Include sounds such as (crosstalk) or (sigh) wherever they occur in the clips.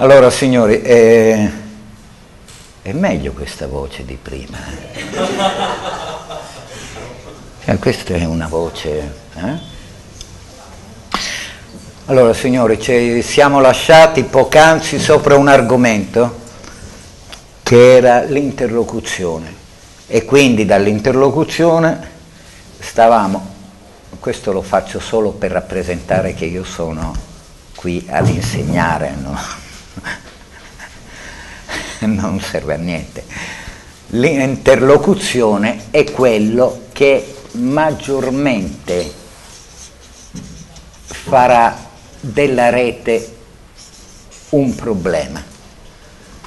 Allora signori, eh, è meglio questa voce di prima. Eh? questa è una voce... Eh? Allora signori, ci siamo lasciati poc'anzi sopra un argomento che era l'interlocuzione e quindi dall'interlocuzione stavamo, questo lo faccio solo per rappresentare che io sono qui ad insegnare, no? (laughs) non serve a niente. L'interlocuzione è quello che maggiormente farà della rete un problema,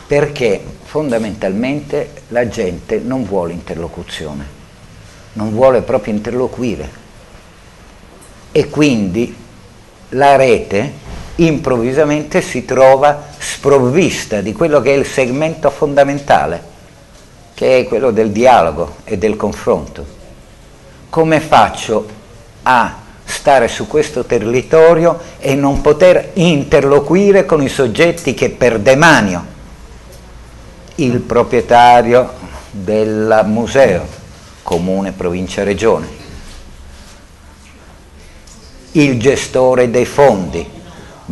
perché fondamentalmente la gente non vuole interlocuzione, non vuole proprio interloquire e quindi la rete improvvisamente si trova sprovvista di quello che è il segmento fondamentale, che è quello del dialogo e del confronto. Come faccio a stare su questo territorio e non poter interloquire con i soggetti che per demanio, il proprietario del museo, comune, provincia, regione, il gestore dei fondi,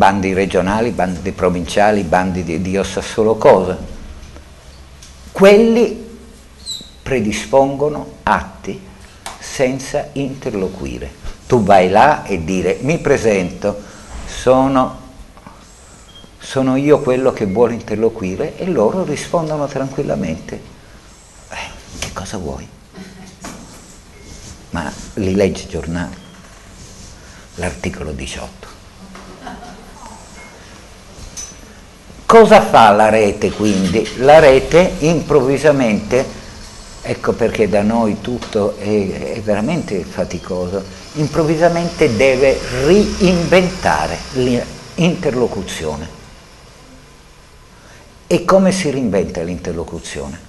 bandi regionali, bandi provinciali, bandi di Dio sa solo cosa, quelli predispongono atti senza interloquire tu vai là e dire mi presento, sono, sono io quello che vuole interloquire e loro rispondono tranquillamente, eh, che cosa vuoi? Ma li leggi giornali, l'articolo 18. Cosa fa la rete quindi? La rete improvvisamente Ecco perché da noi tutto è, è veramente faticoso. Improvvisamente deve reinventare l'interlocuzione. E come si reinventa l'interlocuzione?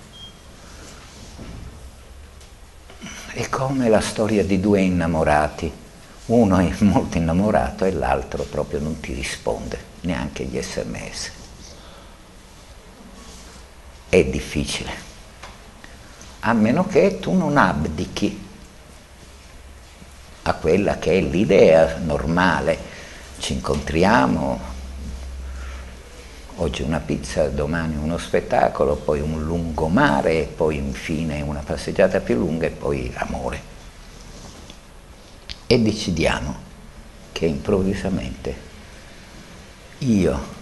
È come la storia di due innamorati. Uno è molto innamorato e l'altro proprio non ti risponde, neanche gli sms. È difficile a meno che tu non abdichi a quella che è l'idea normale. Ci incontriamo, oggi una pizza, domani uno spettacolo, poi un lungomare, poi infine una passeggiata più lunga e poi amore. E decidiamo che improvvisamente io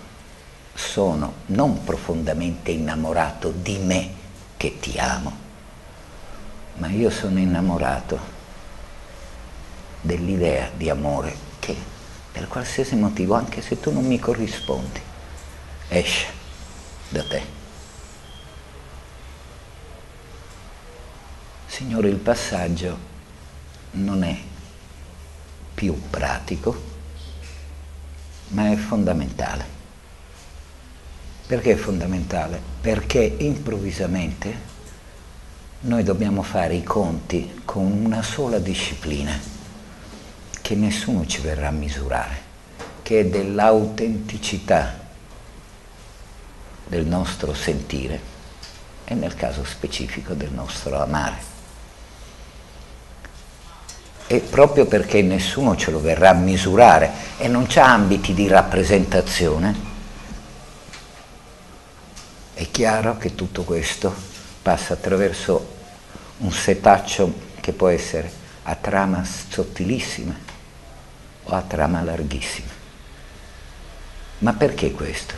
sono non profondamente innamorato di me che ti amo, ma io sono innamorato dell'idea di amore che per qualsiasi motivo, anche se tu non mi corrispondi, esce da te. Signore, il passaggio non è più pratico, ma è fondamentale. Perché è fondamentale? Perché improvvisamente noi dobbiamo fare i conti con una sola disciplina che nessuno ci verrà a misurare, che è dell'autenticità del nostro sentire e nel caso specifico del nostro amare. E proprio perché nessuno ce lo verrà a misurare e non c'ha ambiti di rappresentazione, è chiaro che tutto questo passa attraverso un setaccio che può essere a trama sottilissima o a trama larghissima. Ma perché questo?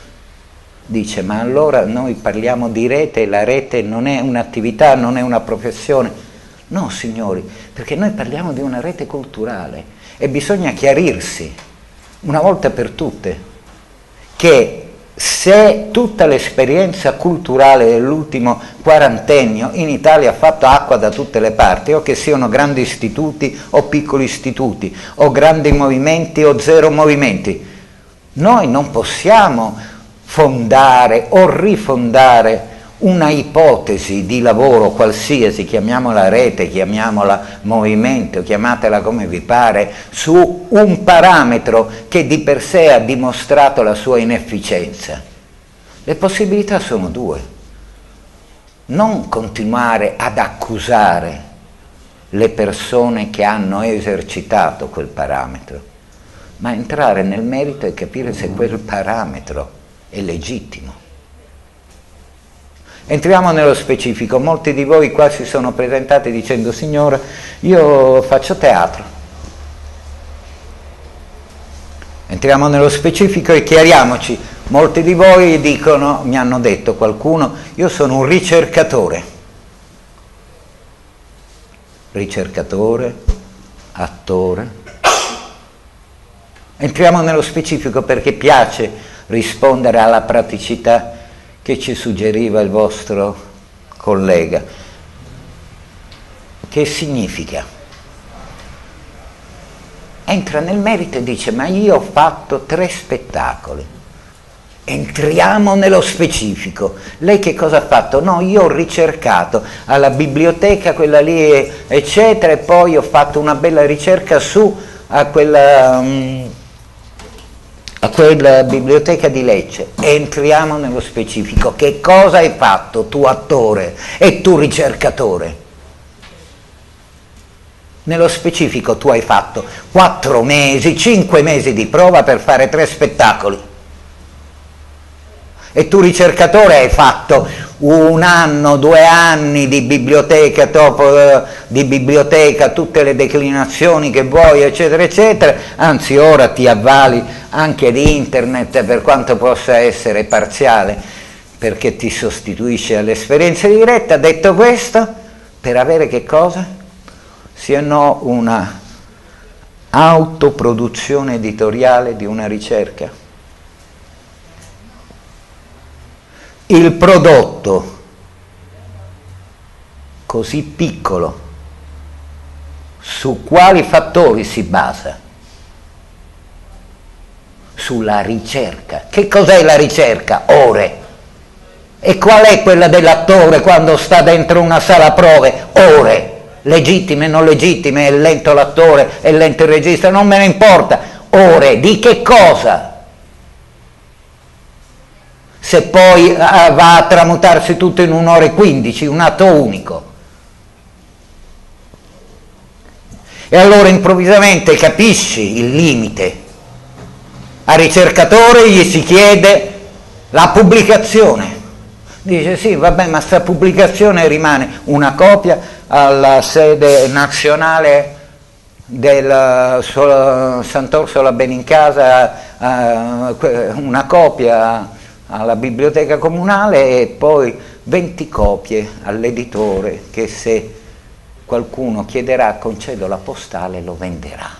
Dice, ma allora noi parliamo di rete la rete non è un'attività, non è una professione. No, signori, perché noi parliamo di una rete culturale e bisogna chiarirsi una volta per tutte che se tutta l'esperienza culturale dell'ultimo quarantennio in Italia ha fatto acqua da tutte le parti, o che siano grandi istituti o piccoli istituti, o grandi movimenti o zero movimenti, noi non possiamo fondare o rifondare una ipotesi di lavoro qualsiasi, chiamiamola rete, chiamiamola movimento, chiamatela come vi pare, su un parametro che di per sé ha dimostrato la sua inefficienza. Le possibilità sono due. Non continuare ad accusare le persone che hanno esercitato quel parametro, ma entrare nel merito e capire se quel parametro è legittimo. Entriamo nello specifico, molti di voi qua si sono presentati dicendo Signore, io faccio teatro. Entriamo nello specifico e chiariamoci, molti di voi dicono, mi hanno detto qualcuno, io sono un ricercatore. Ricercatore, attore. Entriamo nello specifico perché piace rispondere alla praticità che ci suggeriva il vostro collega. Che significa? Entra nel merito e dice ma io ho fatto tre spettacoli. Entriamo nello specifico. Lei che cosa ha fatto? No, io ho ricercato alla biblioteca quella lì, eccetera, e poi ho fatto una bella ricerca su a quella... Um, a quella biblioteca di Lecce, entriamo nello specifico. Che cosa hai fatto tu attore e tu ricercatore? Nello specifico tu hai fatto quattro mesi, cinque mesi di prova per fare tre spettacoli. E tu ricercatore hai fatto un anno, due anni di biblioteca, dopo, eh, di biblioteca, tutte le declinazioni che vuoi, eccetera, eccetera, anzi ora ti avvali anche di internet per quanto possa essere parziale, perché ti sostituisce all'esperienza diretta. Detto questo, per avere che cosa? Se no una autoproduzione editoriale di una ricerca il prodotto così piccolo su quali fattori si basa? Sulla ricerca. Che cos'è la ricerca? Ore. E qual è quella dell'attore quando sta dentro una sala prove? Ore. Legittime, non legittime, è lento l'attore, è lento il regista, non me ne importa. Ore. Di che cosa? Se poi eh, va a tramutarsi tutto in un'ora e quindici, un atto unico. E allora improvvisamente capisci il limite. Al ricercatore gli si chiede la pubblicazione. Dice sì, vabbè, ma sta pubblicazione rimane una copia alla sede nazionale del Sant'Orsola Benincasa, eh, una copia alla biblioteca comunale e poi 20 copie all'editore che se qualcuno chiederà concedo la postale lo venderà.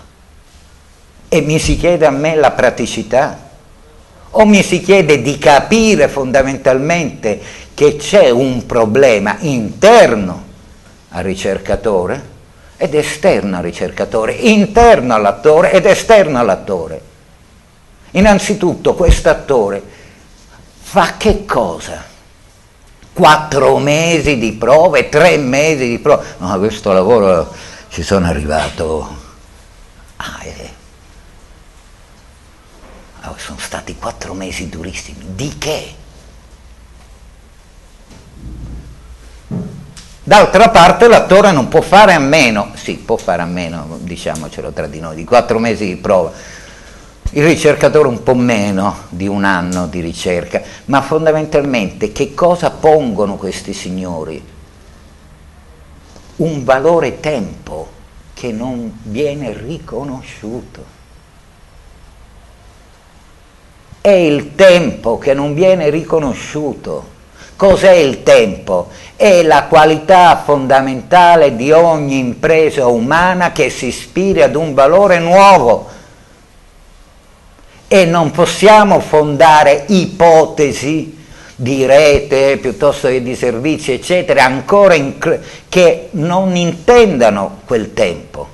E mi si chiede a me la praticità o mi si chiede di capire fondamentalmente che c'è un problema interno al ricercatore ed esterno al ricercatore, interno all'attore ed esterno all'attore. Innanzitutto quest'attore fa che cosa? Quattro mesi di prove, tre mesi di prove. No, questo lavoro ci sono arrivato. Ah, eh. oh, sono stati quattro mesi durissimi. Di che? D'altra parte l'attore non può fare a meno, sì, può fare a meno, diciamocelo tra di noi, di quattro mesi di prova, il ricercatore un po' meno di un anno di ricerca, ma fondamentalmente che cosa pongono questi signori? Un valore tempo che non viene riconosciuto. È il tempo che non viene riconosciuto. Cos'è il tempo? È la qualità fondamentale di ogni impresa umana che si ispira ad un valore nuovo e non possiamo fondare ipotesi di rete piuttosto che di servizi eccetera ancora che non intendano quel tempo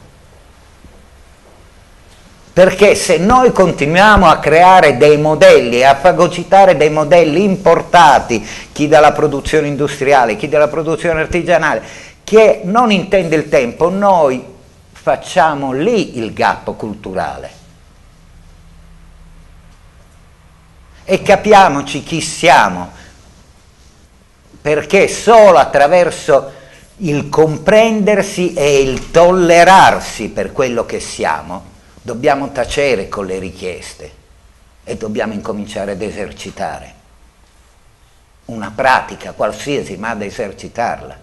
perché se noi continuiamo a creare dei modelli a fagocitare dei modelli importati, chi dalla produzione industriale, chi dalla produzione artigianale, che non intende il tempo, noi facciamo lì il gap culturale. E capiamoci chi siamo, perché solo attraverso il comprendersi e il tollerarsi per quello che siamo, dobbiamo tacere con le richieste e dobbiamo incominciare ad esercitare una pratica qualsiasi, ma ad esercitarla.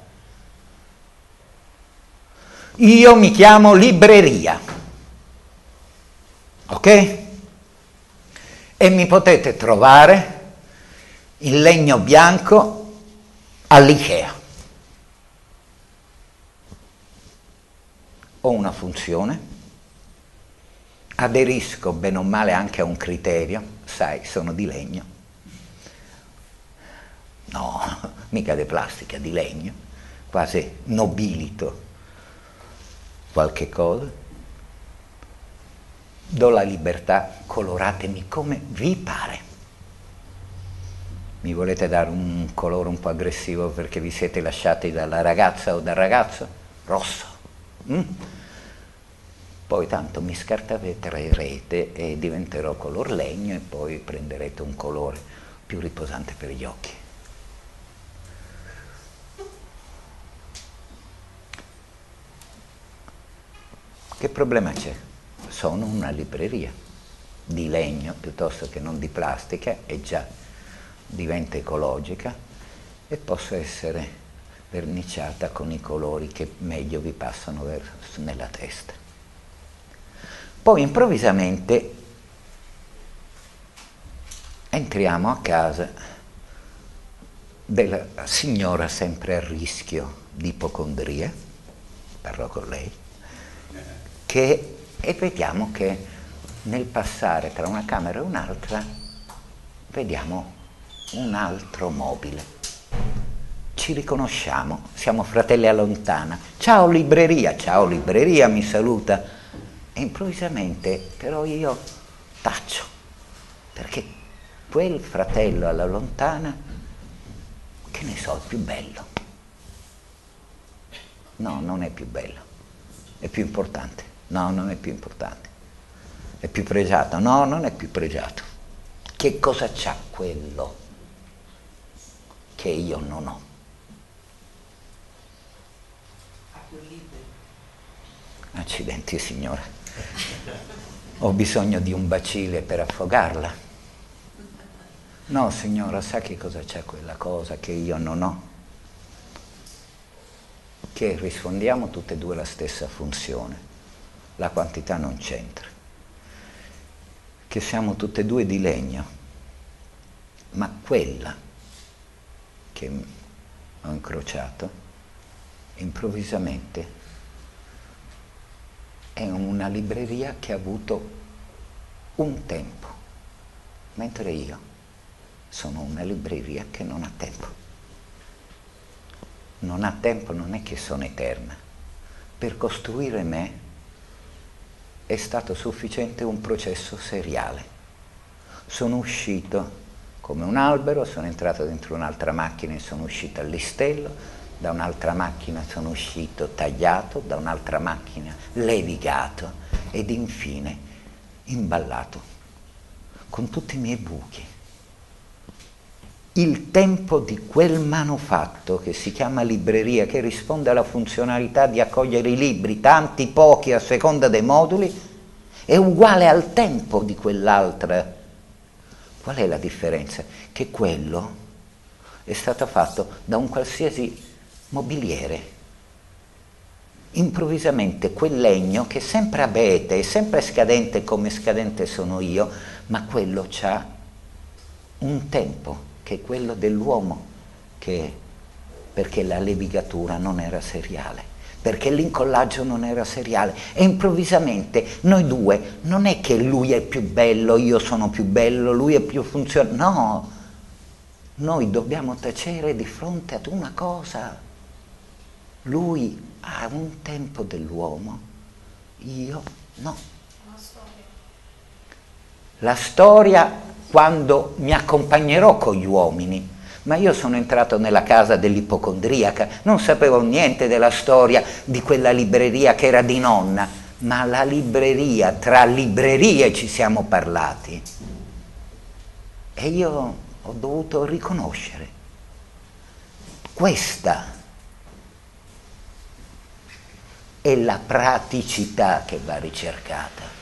Io mi chiamo libreria, ok? E mi potete trovare in legno bianco all'IKEA. Ho una funzione, aderisco bene o male anche a un criterio, sai, sono di legno. No, (laughs) mica di plastica, di legno, quasi nobilito qualche cosa. Do la libertà, coloratemi come vi pare. Mi volete dare un colore un po' aggressivo perché vi siete lasciati dalla ragazza o dal ragazzo? Rosso. Mm? poi tanto mi scartavetrerete e diventerò color legno e poi prenderete un colore più riposante per gli occhi. Che problema c'è? Sono una libreria di legno piuttosto che non di plastica e già diventa ecologica e posso essere verniciata con i colori che meglio vi passano nella testa. Poi improvvisamente entriamo a casa della signora sempre a rischio di ipocondria, parlo con lei, che, e vediamo che nel passare tra una camera e un'altra vediamo un altro mobile. Ci riconosciamo, siamo fratelli a lontana. Ciao libreria, ciao libreria, mi saluta e improvvisamente però io taccio, perché quel fratello alla lontana, che ne so, è più bello. No, non è più bello, è più importante. No, non è più importante. È più pregiato. No, non è più pregiato. Che cosa c'ha quello che io non ho? Accidenti, signore ho bisogno di un bacile per affogarla. No, signora, sa che cosa c'è quella cosa che io non ho? Che rispondiamo tutte e due alla stessa funzione. La quantità non c'entra. Che siamo tutte e due di legno. Ma quella che ho incrociato, improvvisamente è una libreria che ha avuto un tempo, mentre io sono una libreria che non ha tempo. Non ha tempo non è che sono eterna. Per costruire me è stato sufficiente un processo seriale. Sono uscito come un albero, sono entrato dentro un'altra macchina e sono uscito all'istello, da un'altra macchina sono uscito tagliato, da un'altra macchina levigato ed infine imballato con tutti i miei buchi. Il tempo di quel manufatto che si chiama libreria, che risponde alla funzionalità di accogliere i libri, tanti, pochi, a seconda dei moduli, è uguale al tempo di quell'altra. Qual è la differenza? Che quello è stato fatto da un qualsiasi mobiliere. Improvvisamente quel legno che sempre abete, è sempre scadente come scadente sono io, ma quello ha un tempo che è quello dell'uomo, perché la levigatura non era seriale, perché l'incollaggio non era seriale. E improvvisamente noi due non è che lui è più bello, io sono più bello, lui è più funzionale, no, noi dobbiamo tacere di fronte ad una cosa. Lui ha un tempo dell'uomo, io no. La storia quando mi accompagnerò con gli uomini, ma io sono entrato nella casa dell'ipocondriaca, non sapevo niente della storia di quella libreria che era di nonna, ma la libreria, tra librerie ci siamo parlati. E io ho dovuto riconoscere questa è la praticità che va ricercata.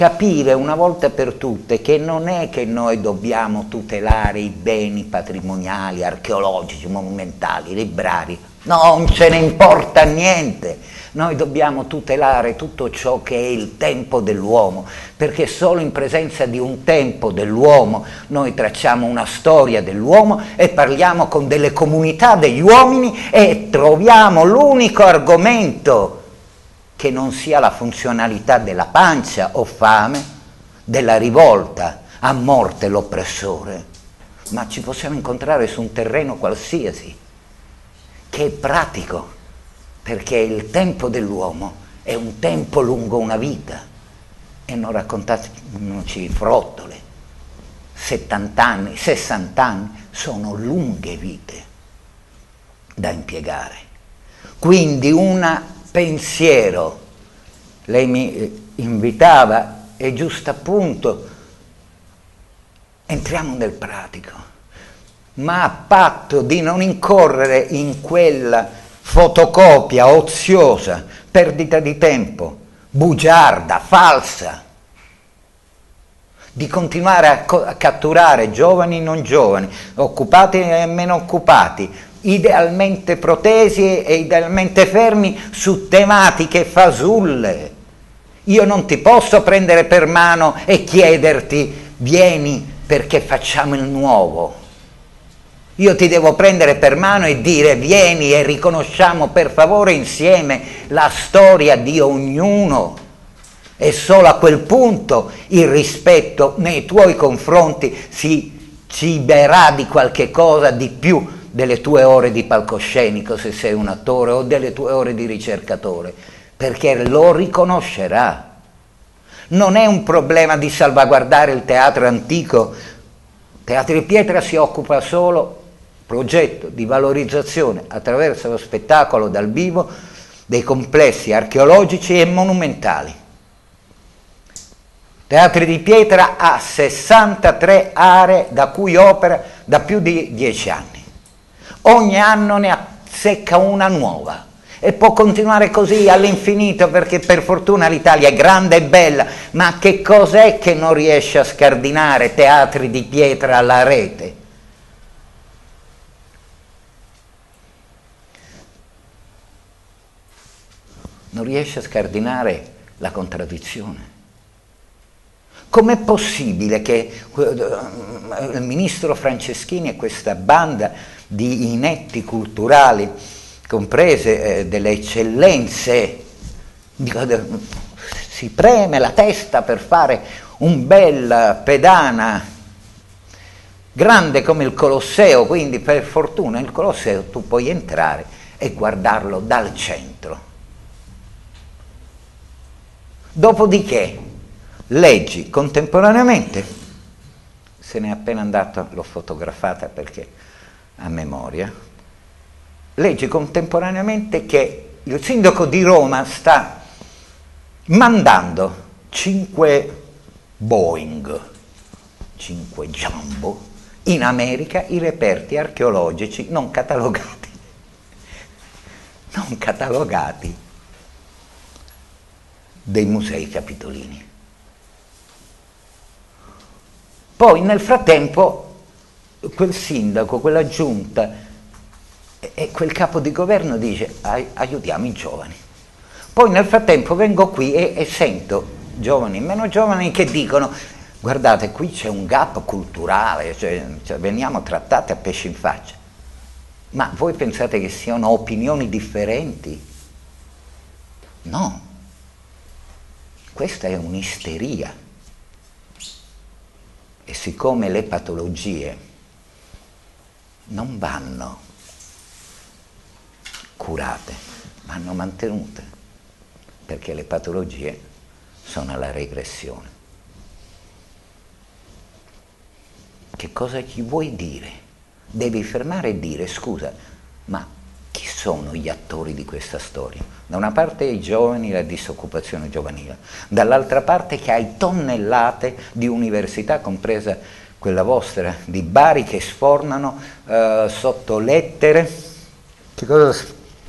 Capire una volta per tutte che non è che noi dobbiamo tutelare i beni patrimoniali, archeologici, monumentali, librari, no, non ce ne importa niente. Noi dobbiamo tutelare tutto ciò che è il tempo dell'uomo, perché solo in presenza di un tempo dell'uomo noi tracciamo una storia dell'uomo e parliamo con delle comunità degli uomini e troviamo l'unico argomento che non sia la funzionalità della pancia o fame, della rivolta a morte l'oppressore, ma ci possiamo incontrare su un terreno qualsiasi che è pratico perché il tempo dell'uomo è un tempo lungo una vita e non raccontateci frottole. 70 anni, 60 anni sono lunghe vite da impiegare. Quindi un pensiero, lei mi eh, invitava, è giusto appunto, entriamo nel pratico, ma a patto di non incorrere in quella fotocopia oziosa, perdita di tempo, bugiarda, falsa, di continuare a, a catturare giovani e non giovani, occupati e meno occupati, idealmente protesi e idealmente fermi su tematiche fasulle. Io non ti posso prendere per mano e chiederti vieni perché facciamo il nuovo. Io ti devo prendere per mano e dire vieni e riconosciamo per favore insieme la storia di ognuno. E solo a quel punto il rispetto nei tuoi confronti si ciberà di qualche cosa di più delle tue ore di palcoscenico se sei un attore o delle tue ore di ricercatore, perché lo riconoscerà. Non è un problema di salvaguardare il teatro antico. Teatro di Pietra si occupa solo progetto di valorizzazione attraverso lo spettacolo dal vivo dei complessi archeologici e monumentali. Teatri di Pietra ha 63 aree da cui opera da più di 10 anni. Ogni anno ne secca una nuova e può continuare così all'infinito perché per fortuna l'Italia è grande e bella, ma che cos'è che non riesce a scardinare teatri di pietra alla rete? non riesce a scardinare la contraddizione. Com'è possibile che eh, il ministro Franceschini e questa banda di inetti culturali, comprese eh, delle eccellenze, si preme la testa per fare un bel pedana grande come il Colosseo, quindi per fortuna il Colosseo tu puoi entrare e guardarlo dal centro. Dopodiché leggi contemporaneamente, se n'è appena andato, l'ho fotografata perché a memoria, leggi contemporaneamente che il sindaco di Roma sta mandando 5 Boeing, 5 Jumbo, in America i reperti archeologici non catalogati, (laughs) non catalogati dei musei capitolini. Poi nel frattempo quel sindaco, quella giunta e quel capo di governo dice aiutiamo i giovani. Poi nel frattempo vengo qui e, e sento giovani e meno giovani che dicono guardate qui c'è un gap culturale, cioè, cioè, veniamo trattati a pesci in faccia. Ma voi pensate che siano opinioni differenti? No, questa è un'isteria. E siccome le patologie non vanno curate, vanno mantenute, perché le patologie sono alla regressione. Che cosa gli vuoi dire? Devi fermare e dire, scusa, ma chi sono gli attori di questa storia? Da una parte i giovani, la disoccupazione giovanile, dall'altra parte che hai tonnellate di università, compresa quella vostra di Bari che sfornano eh, sotto lettere, che cosa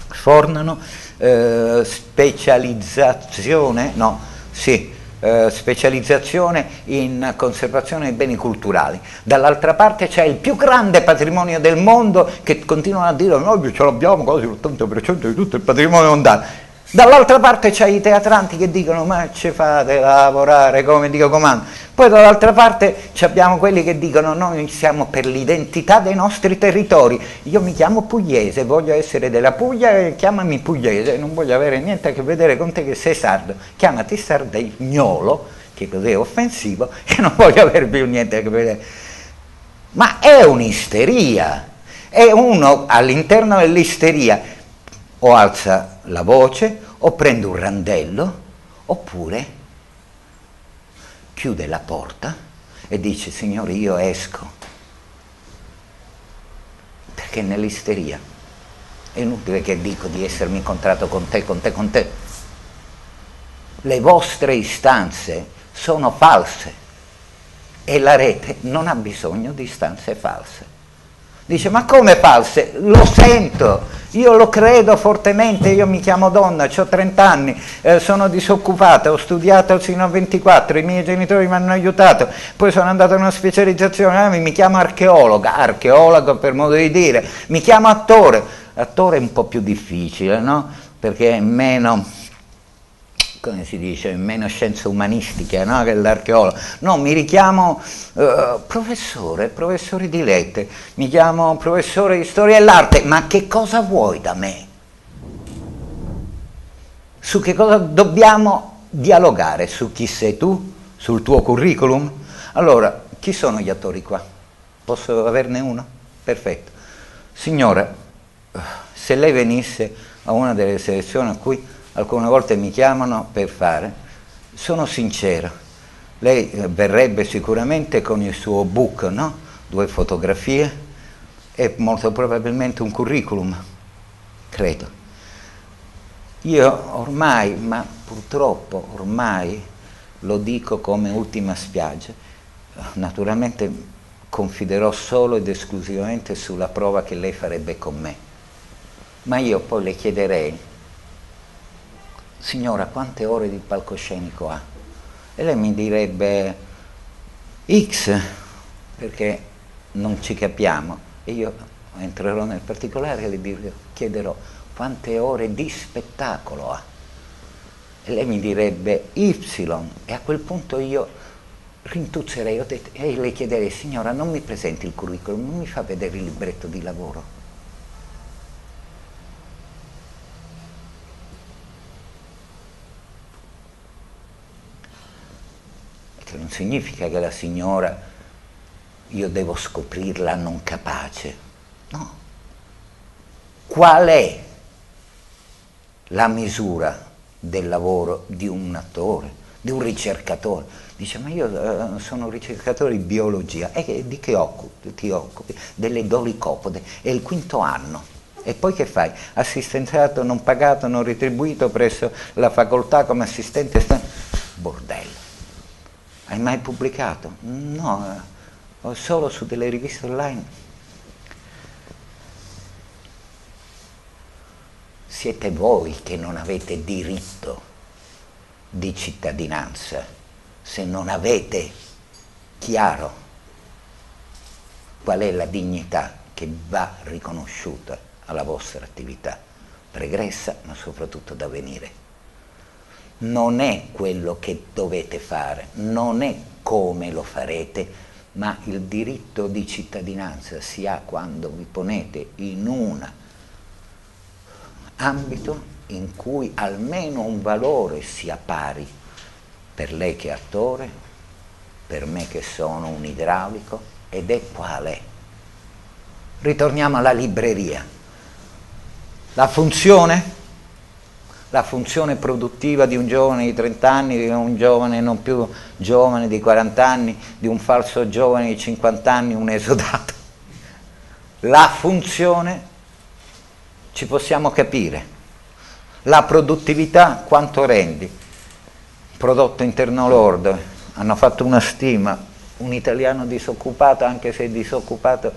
sfornano? Eh, specializzazione, no, sì, eh, specializzazione in conservazione dei beni culturali. Dall'altra parte c'è il più grande patrimonio del mondo che continuano a dire noi ce l'abbiamo quasi l'80% di tutto il patrimonio mondiale. Dall'altra parte c'è i teatranti che dicono ma ci fate lavorare come dico comando. Poi dall'altra parte abbiamo quelli che dicono noi siamo per l'identità dei nostri territori. Io mi chiamo Pugliese, voglio essere della Puglia e chiamami Pugliese, non voglio avere niente a che vedere con te che sei sardo. Chiamati sardegnolo, che così è offensivo, (laughs) e non voglio avere più niente a che vedere. Ma è un'isteria. E uno all'interno dell'isteria o alza la voce o prende un randello oppure chiude la porta e dice Signore io esco. Perché nell'isteria. È inutile che dico di essermi incontrato con te, con te, con te. Le vostre istanze sono false e la rete non ha bisogno di istanze false Dice, ma come false? Lo sento, io lo credo fortemente, io mi chiamo donna, ho 30 anni, eh, sono disoccupata, ho studiato sino a 24, i miei genitori mi hanno aiutato, poi sono andato in una specializzazione, eh, mi chiamo archeologa, archeologo per modo di dire, mi chiamo attore, attore è un po' più difficile, no? Perché è meno come si dice, meno scienze umanistiche no? che l'archeologo. No, mi richiamo eh, professore, professore di lettere, mi chiamo professore di storia dell'arte, ma che cosa vuoi da me? Su che cosa dobbiamo dialogare? Su chi sei tu? Sul tuo curriculum? Allora, chi sono gli attori qua? Posso averne uno? Perfetto. Signora, se lei venisse a una delle selezioni a cui alcune volte mi chiamano per fare, sono sincero, lei eh, verrebbe sicuramente con il suo book, no? due fotografie e molto probabilmente un curriculum, credo. Io ormai, ma purtroppo ormai lo dico come ultima spiaggia, naturalmente confiderò solo ed esclusivamente sulla prova che lei farebbe con me, ma io poi le chiederei signora quante ore di palcoscenico ha? E lei mi direbbe X, perché non ci capiamo. E io entrerò nel particolare e le chiederò quante ore di spettacolo ha? E lei mi direbbe Y, e a quel punto io rintuzzerei e le chiederei, signora non mi presenti il curriculum, non mi fa vedere il libretto di lavoro. Che non significa che la signora io devo scoprirla non capace, no. Qual è la misura del lavoro di un attore, di un ricercatore? Dice, ma io uh, sono un ricercatore di biologia, e di che occupi? ti occupi? Delle dolicopode, è il quinto anno. E poi che fai? Assistenziato non pagato, non retribuito presso la facoltà come assistente, bordello. Hai mai pubblicato? No, ho solo su delle riviste online. Siete voi che non avete diritto di cittadinanza se non avete chiaro qual è la dignità che va riconosciuta alla vostra attività pregressa ma soprattutto da venire non è quello che dovete fare, non è come lo farete, ma il diritto di cittadinanza si ha quando vi ponete in un ambito in cui almeno un valore sia pari per lei che è attore, per me che sono un idraulico, ed è quale. Ritorniamo alla libreria. La funzione la funzione produttiva di un giovane di 30 anni, di un giovane non più giovane di 40 anni, di un falso giovane di 50 anni, un esodato. La funzione ci possiamo capire. La produttività quanto rendi? Prodotto interno lordo, hanno fatto una stima un italiano disoccupato, anche se disoccupato,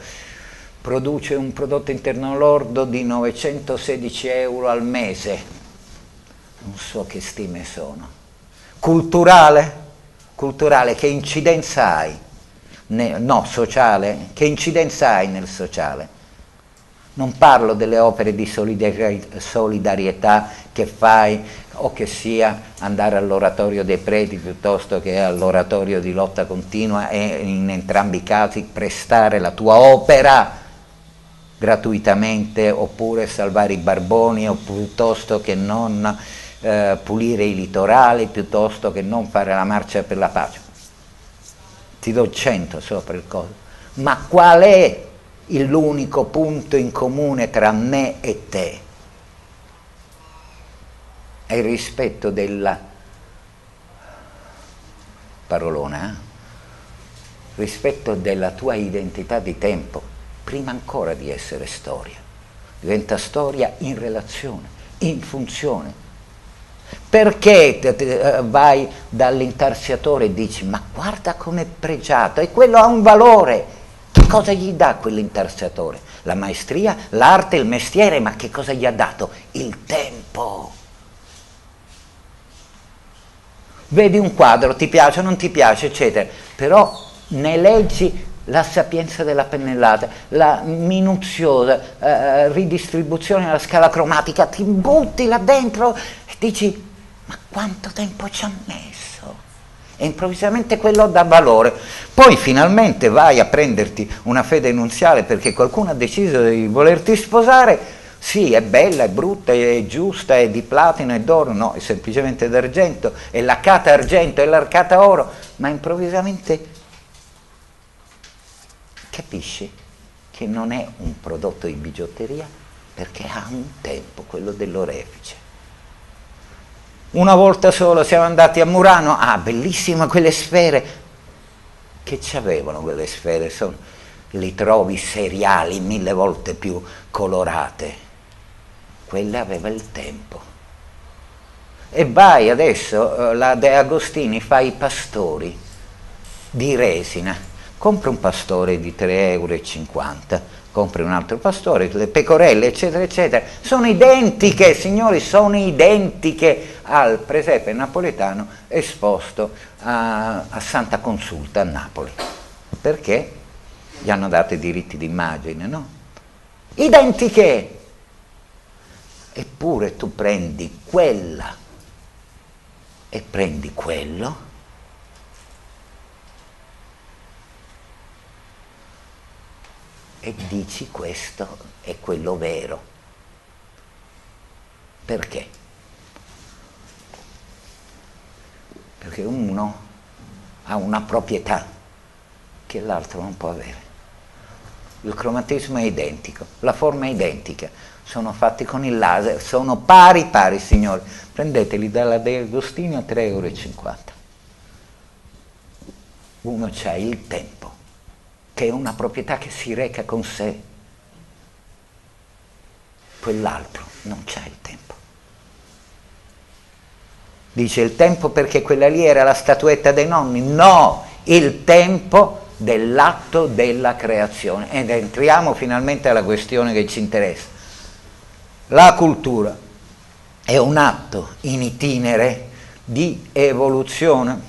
produce un prodotto interno lordo di 916 euro al mese. Non so che stime sono. Culturale? Culturale, che incidenza hai? Ne, no, sociale, che incidenza hai nel sociale? Non parlo delle opere di solidarietà che fai o che sia andare all'oratorio dei preti piuttosto che all'oratorio di lotta continua e in entrambi i casi prestare la tua opera gratuitamente oppure salvare i barboni o piuttosto che non eh, pulire i litorali piuttosto che non fare la marcia per la pace. Ti do cento sopra il coso. Ma qual è l'unico punto in comune tra me e te? È il rispetto della parolona, eh? rispetto della tua identità di tempo, prima ancora di essere storia. Diventa storia in relazione, in funzione. Perché eh, vai dall'intarsiatore e dici ma guarda com'è pregiato e quello ha un valore, che cosa gli dà quell'intarsiatore? La maestria, l'arte, il mestiere, ma che cosa gli ha dato? Il tempo. Vedi un quadro, ti piace o non ti piace, eccetera, però ne leggi la sapienza della pennellata, la minuziosa eh, ridistribuzione della scala cromatica, ti butti là dentro dici ma quanto tempo ci ha messo? e improvvisamente quello dà valore. Poi finalmente vai a prenderti una fede nunziale perché qualcuno ha deciso di volerti sposare, sì, è bella, è brutta, è giusta, è di platino, è d'oro, no, è semplicemente d'argento, è l'arcata argento, è l'arcata oro, ma improvvisamente capisci che non è un prodotto di bigiotteria perché ha un tempo, quello dell'orefice. Una volta solo siamo andati a Murano, ah bellissima quelle sfere, che ci avevano quelle sfere, Sono, li trovi seriali mille volte più colorate, quelle aveva il tempo. E vai adesso, eh, la De Agostini fa i pastori di resina, compra un pastore di 3,50 euro, compri un altro pastore, le pecorelle, eccetera, eccetera, sono identiche, signori, sono identiche al presepe napoletano esposto a, a Santa Consulta a Napoli. Perché? Gli hanno dato i diritti d'immagine, no? Identiche! Eppure tu prendi quella e prendi quello e dici questo è quello vero. Perché? Perché uno ha una proprietà che l'altro non può avere. Il cromatismo è identico, la forma è identica, sono fatti con il laser, sono pari pari signori. Prendeteli dalla De Agostini a 3,50 euro. Uno c'ha il tempo che è una proprietà che si reca con sé. Quell'altro non c'è il tempo. Dice il tempo perché quella lì era la statuetta dei nonni. No, il tempo dell'atto della creazione. Ed entriamo finalmente alla questione che ci interessa. La cultura è un atto in itinere di evoluzione,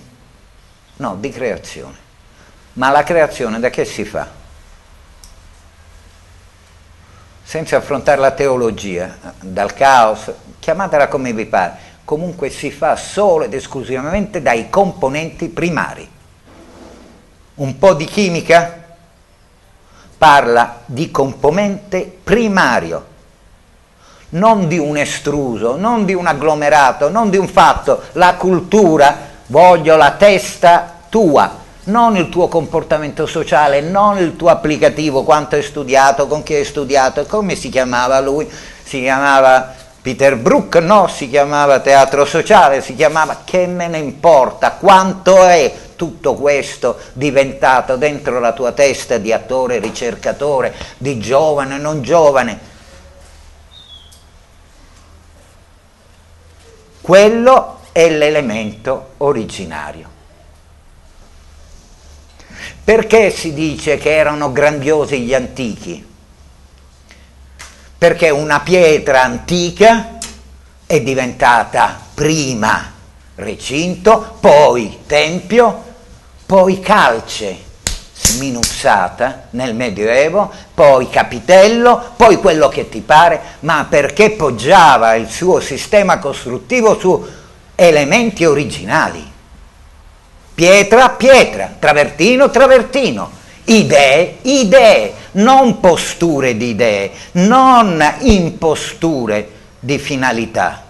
no, di creazione. Ma la creazione da che si fa? Senza affrontare la teologia, dal caos, chiamatela come vi pare, comunque si fa solo ed esclusivamente dai componenti primari. Un po' di chimica parla di componente primario, non di un estruso, non di un agglomerato, non di un fatto. La cultura, voglio la testa tua, non il tuo comportamento sociale, non il tuo applicativo, quanto hai studiato, con chi hai studiato, come si chiamava lui? Si chiamava Peter Brook, no, si chiamava teatro sociale, si chiamava che me ne importa, quanto è tutto questo diventato dentro la tua testa di attore, ricercatore, di giovane, non giovane. Quello è l'elemento originario. Perché si dice che erano grandiosi gli antichi? Perché una pietra antica è diventata prima recinto, poi tempio, poi calce sminuzzata nel Medioevo, poi capitello, poi quello che ti pare, ma perché poggiava il suo sistema costruttivo su elementi originali. Pietra, pietra, travertino, travertino, idee, idee, non posture di idee, non imposture di finalità.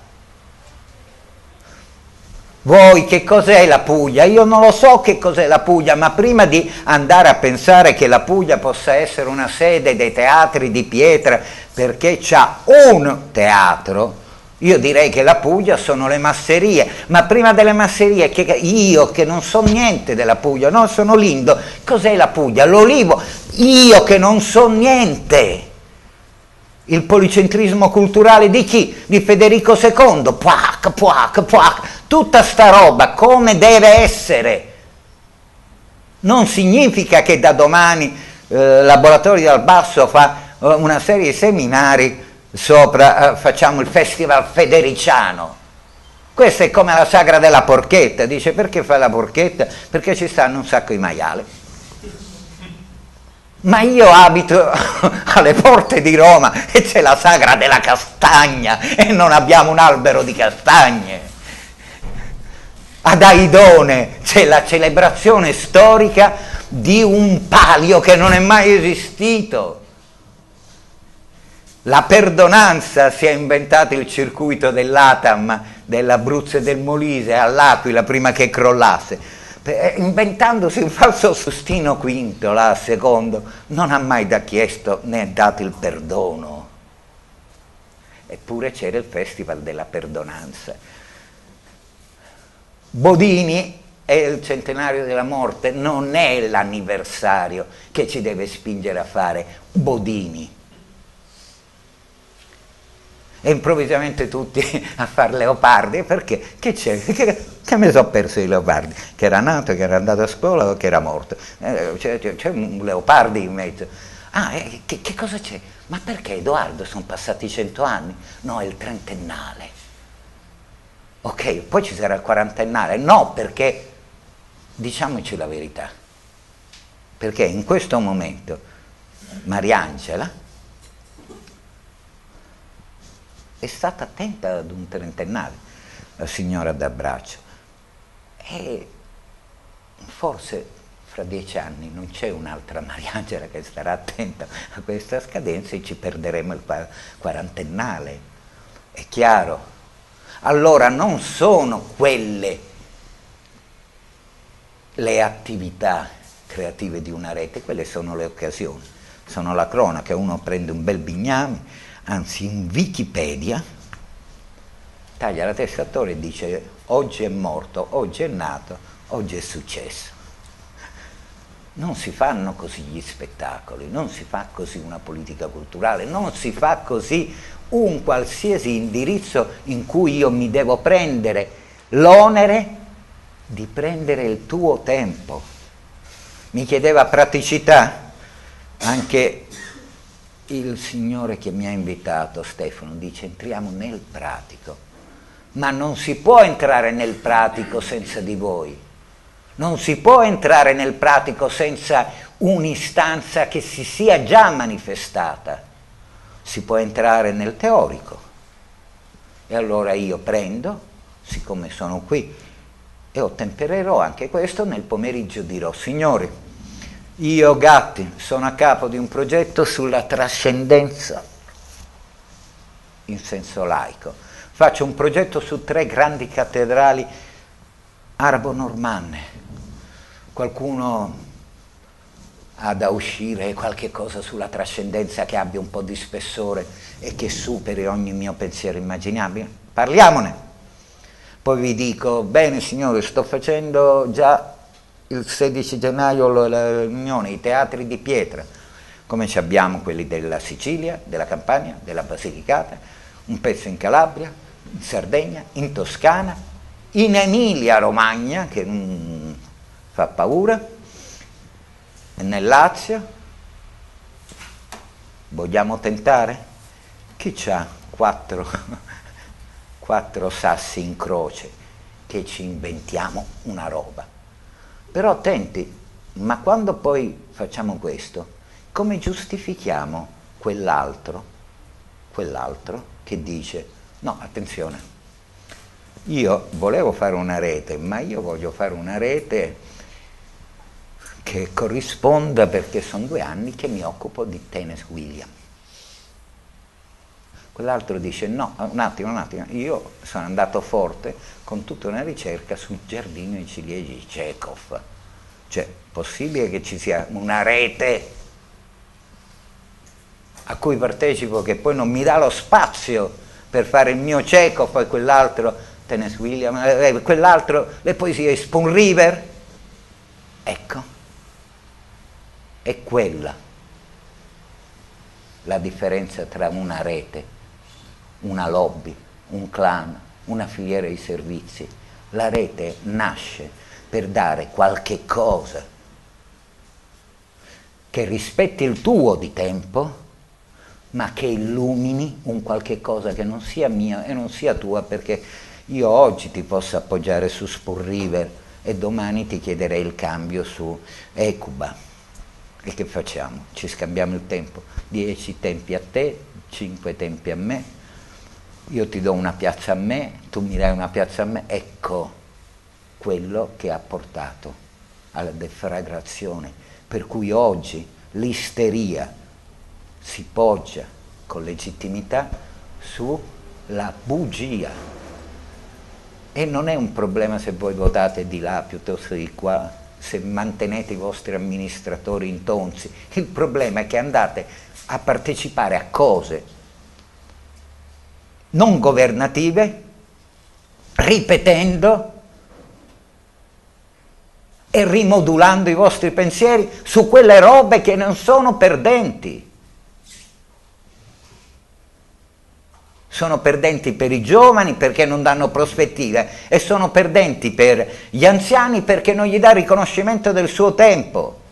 Voi che cos'è la Puglia? Io non lo so che cos'è la Puglia, ma prima di andare a pensare che la Puglia possa essere una sede dei teatri di pietra perché c'ha un teatro, io direi che la Puglia sono le masserie, ma prima delle masserie, che io che non so niente della Puglia, no, sono lindo, cos'è la Puglia? L'olivo, io che non so niente. Il policentrismo culturale di chi? Di Federico II, puac, puac, puac, tutta sta roba come deve essere. Non significa che da domani eh, Laboratorio dal Basso fa eh, una serie di seminari sopra, eh, facciamo il Festival Federiciano. Questa è come la sagra della porchetta, dice perché fa la porchetta? Perché ci stanno un sacco di maiale ma io abito (laughs) alle porte di Roma e c'è la sagra della castagna e non abbiamo un albero di castagne. Ad Aidone c'è la celebrazione storica di un palio che non è mai esistito. La perdonanza si è inventato il circuito dell'Atam, dell'Abruzzo e del Molise all'Aquila prima che crollasse eh, inventandosi un falso Sustino V, là, secondo, non ha mai da chiesto né dato il perdono. Eppure c'era il Festival della Perdonanza. Bodini è il centenario della morte, non è l'anniversario che ci deve spingere a fare Bodini e improvvisamente tutti (laughs) a fare leopardi, perché? Che c'è? (laughs) Che, che mi sono perso i leopardi? Che era nato, che era andato a scuola o che era morto? Eh, c'è, c'è, un leopardi in mezzo. Ah, eh, che, che cosa c'è? Ma perché Edoardo sono passati cento anni? No, è il trentennale. Ok, poi ci sarà il quarantennale. No, perché diciamoci la verità. Perché in questo momento Mariangela è stata attenta ad un trentennale, la signora d'abbraccio. E forse fra dieci anni non c'è un'altra Mariangela che starà attenta a questa scadenza e ci perderemo il quarantennale. È chiaro? Allora non sono quelle le attività creative di una rete, quelle sono le occasioni, sono la cronaca, uno prende un bel bigname, anzi in Wikipedia, taglia la testa attore e dice oggi è morto, oggi è nato, oggi è successo. Non si fanno così gli spettacoli, non si fa così una politica culturale, non si fa così un qualsiasi indirizzo in cui io mi devo prendere l'onere di prendere il tuo tempo. Mi chiedeva praticità, anche il Signore che mi ha invitato, Stefano, dice entriamo nel pratico, ma non si può entrare nel pratico senza di voi, non si può entrare nel pratico senza un'istanza che si sia già manifestata, si può entrare nel teorico. E allora io prendo, siccome sono qui, e ottempererò anche questo, nel pomeriggio dirò, Signore, io Gatti sono a capo di un progetto sulla trascendenza in senso laico. Faccio un progetto su tre grandi cattedrali arabo-normanne. Qualcuno ha da uscire qualche cosa sulla trascendenza che abbia un po' di spessore e che superi ogni mio pensiero immaginabile? Parliamone. Poi vi dico, bene signore, sto facendo già il 16 gennaio la riunione, i teatri di pietra, come abbiamo quelli della Sicilia, della Campania, della Basilicata, un pezzo in Calabria, in Sardegna, in Toscana, in Emilia Romagna, che mm, fa paura, nel Lazio? Vogliamo tentare? Chi ha quattro, (laughs) quattro sassi in croce che ci inventiamo una roba? Però attenti, ma quando poi facciamo questo, come giustifichiamo quell'altro, quell'altro che dice no, attenzione, io volevo fare una rete, ma io voglio fare una rete che corrisponda perché sono due anni che mi occupo di Tennis William. Quell'altro dice no, un attimo, un attimo, io sono andato forte con tutta una ricerca sul giardino di ciliegi di Chekhov. Cioè, possibile che ci sia una rete a cui partecipo che poi non mi dà lo spazio per fare il mio Chekhov e quell'altro, Tennis William, eh, quell'altro, le poesie Spoon River? Ecco è quella la differenza tra una rete, una lobby, un clan, una filiera di servizi. La rete nasce per dare qualche cosa che rispetti il tuo di tempo, ma che illumini un qualche cosa che non sia mia e non sia tua, perché io oggi ti posso appoggiare su Spur River e domani ti chiederei il cambio su Ecuba e che facciamo? Ci scambiamo il tempo. Dieci tempi a te, cinque tempi a me, io ti do una piazza a me, tu mi dai una piazza a me. Ecco quello che ha portato alla deflagrazione, per cui oggi l'isteria si poggia con legittimità sulla bugia. E non è un problema se voi votate di là piuttosto di qua, se mantenete i vostri amministratori intonsi. Il problema è che andate a partecipare a cose non governative, ripetendo e rimodulando i vostri pensieri su quelle robe che non sono perdenti. sono perdenti per i giovani perché non danno prospettive e sono perdenti per gli anziani perché non gli dà riconoscimento del suo tempo.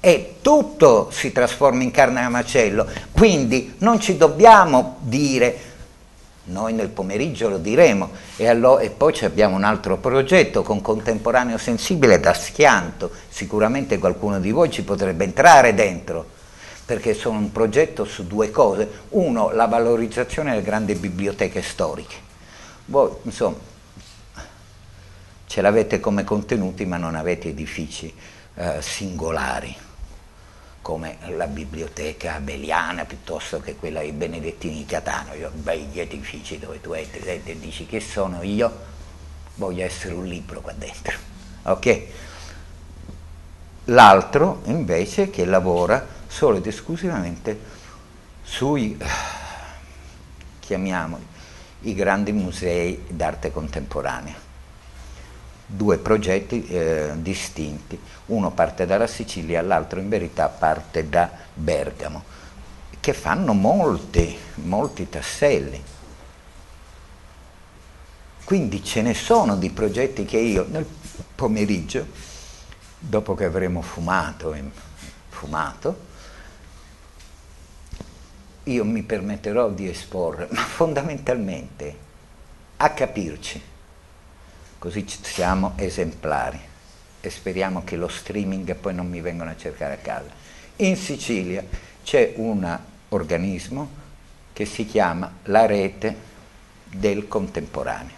E tutto si trasforma in carne a macello, quindi non ci dobbiamo dire, noi nel pomeriggio lo diremo, e, allora, e poi abbiamo un altro progetto con contemporaneo sensibile da schianto, sicuramente qualcuno di voi ci potrebbe entrare dentro perché sono un progetto su due cose. Uno, la valorizzazione delle grandi biblioteche storiche. Voi, insomma, ce l'avete come contenuti, ma non avete edifici eh, singolari, come la biblioteca abeliana piuttosto che quella dei Benedettini Catano. Io begli edifici dove tu entri e dici che sono io, voglio essere un libro qua dentro. Ok? L'altro invece che lavora solo ed esclusivamente sui, chiamiamoli, i grandi musei d'arte contemporanea. Due progetti eh, distinti, uno parte dalla Sicilia, l'altro in verità parte da Bergamo, che fanno molti, molti tasselli. Quindi ce ne sono di progetti che io nel pomeriggio, dopo che avremo fumato, fumato io mi permetterò di esporre, ma (laughs) fondamentalmente a capirci, così siamo esemplari e speriamo che lo streaming poi non mi vengano a cercare a casa. In Sicilia c'è un organismo che si chiama la rete del contemporaneo.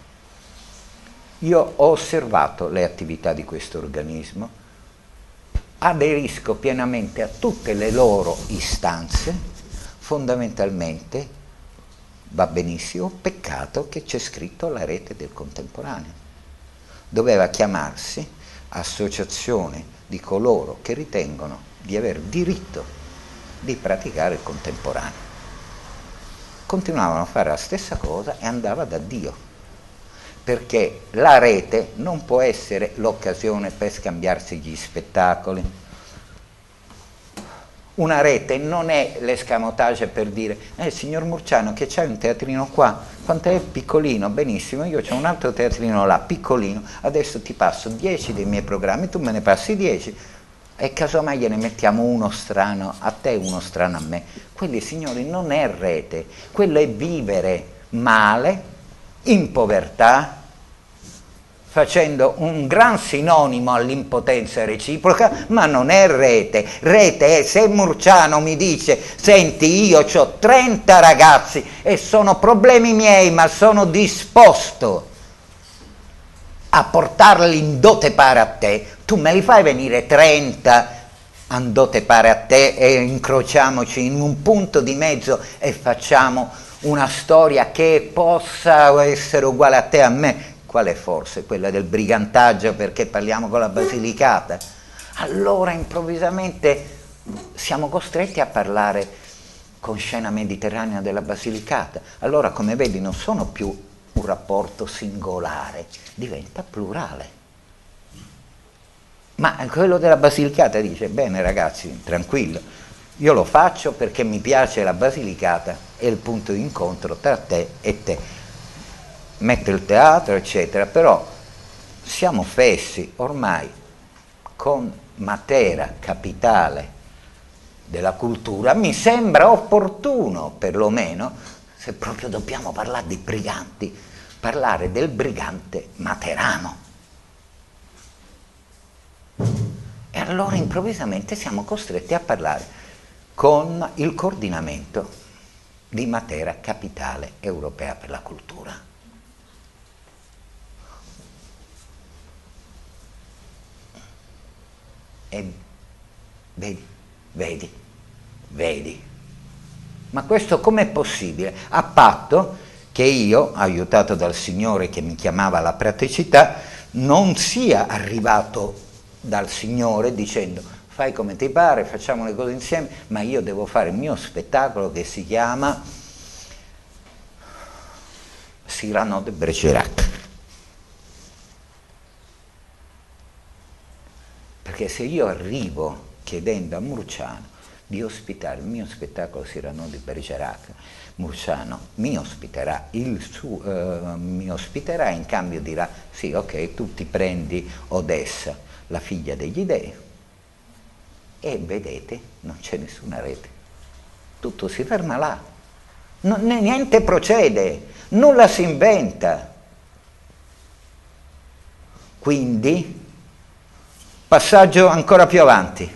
Io ho osservato le attività di questo organismo, aderisco pienamente a tutte le loro istanze, fondamentalmente va benissimo, peccato che c'è scritto la rete del contemporaneo. Doveva chiamarsi associazione di coloro che ritengono di aver diritto di praticare il contemporaneo. Continuavano a fare la stessa cosa e andava da Dio, perché la rete non può essere l'occasione per scambiarsi gli spettacoli, una rete non è l'escamotage per dire, eh signor Murciano che c'è un teatrino qua, quanto è piccolino, benissimo, io ho un altro teatrino là, piccolino, adesso ti passo 10 dei miei programmi, tu me ne passi 10 e casomai gliene mettiamo uno strano a te e uno strano a me. Quelli signori non è rete, quello è vivere male, in povertà, facendo un gran sinonimo all'impotenza reciproca, ma non è rete. Rete è se Murciano mi dice, senti io ho 30 ragazzi e sono problemi miei, ma sono disposto a portarli in dote pare a te, tu me li fai venire 30 in dote pare a te e incrociamoci in un punto di mezzo e facciamo una storia che possa essere uguale a te a me qual è forse? Quella del brigantaggio perché parliamo con la Basilicata? Allora improvvisamente siamo costretti a parlare con scena mediterranea della Basilicata. Allora come vedi non sono più un rapporto singolare, diventa plurale. Ma quello della Basilicata dice, bene ragazzi, tranquillo, io lo faccio perché mi piace la Basilicata è il punto di incontro tra te e te mette il teatro, eccetera, però siamo fessi ormai con Matera, capitale della cultura, mi sembra opportuno, perlomeno, se proprio dobbiamo parlare di briganti, parlare del brigante materano. E allora improvvisamente siamo costretti a parlare con il coordinamento di Matera, capitale europea per la cultura. E vedi, vedi, vedi. Ma questo com'è possibile? A patto che io, aiutato dal Signore che mi chiamava alla praticità, non sia arrivato dal Signore dicendo fai come ti pare, facciamo le cose insieme, ma io devo fare il mio spettacolo che si chiama Cyrano de Bergerac. Perché se io arrivo chiedendo a Murciano di ospitare il mio spettacolo Cyrano di Bergerac, Murciano mi ospiterà, suo, uh, mi ospiterà e in cambio dirà sì ok tu ti prendi Odessa, la figlia degli dei. E vedete non c'è nessuna rete, tutto si ferma là, non, niente procede, nulla si inventa. Quindi Passaggio ancora più avanti.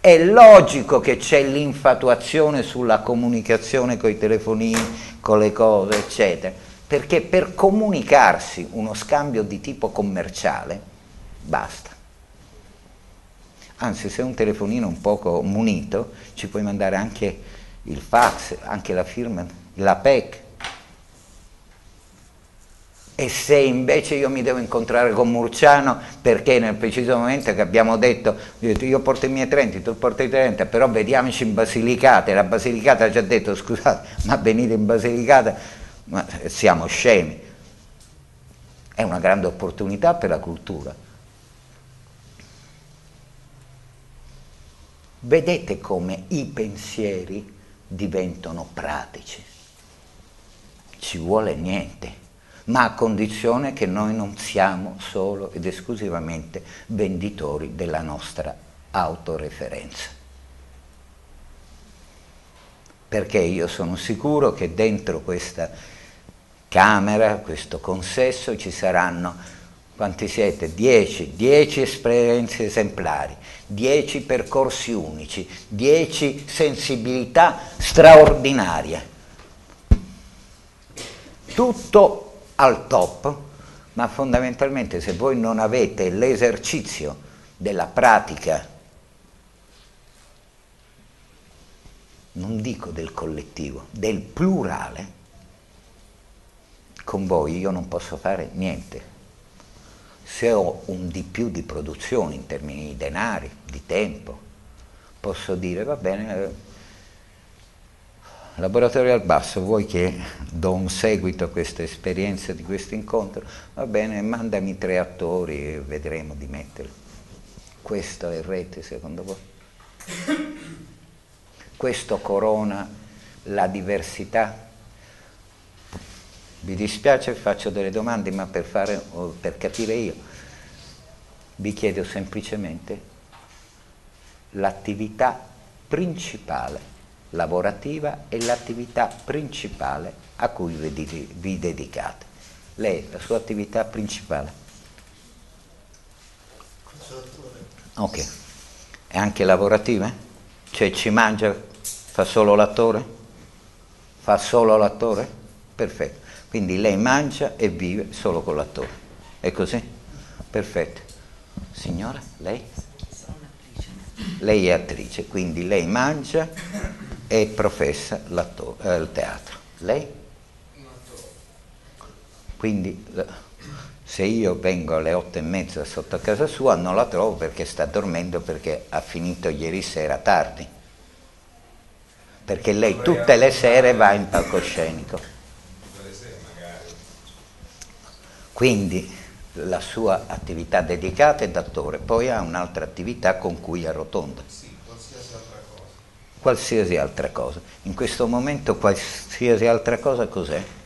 È logico che c'è l'infatuazione sulla comunicazione con i telefonini, con le cose, eccetera, perché per comunicarsi uno scambio di tipo commerciale basta. Anzi, se un telefonino un poco munito, ci puoi mandare anche il fax, anche la firma, la PEC, e se invece io mi devo incontrare con Murciano perché nel preciso momento che abbiamo detto io porto i miei 30, tu porti i 30, però vediamoci in Basilicata e la Basilicata ha già detto scusate ma venite in Basilicata, ma siamo scemi. È una grande opportunità per la cultura. Vedete come i pensieri diventano pratici. Ci vuole niente ma a condizione che noi non siamo solo ed esclusivamente venditori della nostra autoreferenza. Perché io sono sicuro che dentro questa Camera, questo consesso, ci saranno, quanti siete? Dieci, dieci esperienze esemplari, dieci percorsi unici, dieci sensibilità straordinarie. Tutto al top, ma fondamentalmente se voi non avete l'esercizio della pratica, non dico del collettivo, del plurale, con voi io non posso fare niente. Se ho un di più di produzione in termini di denari, di tempo, posso dire va bene, Laboratorio al Basso, vuoi che do un seguito a questa esperienza di questo incontro? Va bene, mandami tre attori e vedremo di metterli. Questo è rete secondo voi? questo corona la diversità? Vi dispiace, faccio delle domande, ma per, fare, per capire io, vi chiedo semplicemente l'attività principale lavorativa e l'attività principale a cui vi dedicate. Lei, la sua attività principale? Consolatore. Ok. È anche lavorativa? Cioè ci mangia, fa solo l'attore? Fa solo l'attore? Perfetto. Quindi lei mangia e vive solo con l'attore. È così? Perfetto. Signora, lei? Sono un'attrice. Lei è attrice, quindi lei mangia e professa eh, il teatro. Lei? Quindi se io vengo alle otto e mezza sotto a casa sua non la trovo perché sta dormendo perché ha finito ieri sera tardi. Perché lei tutte le sere va in palcoscenico. Quindi la sua attività dedicata è d'attore, poi ha un'altra attività con cui arrotonda. Sì. Qualsiasi altra cosa. In questo momento qualsiasi altra cosa cos'è?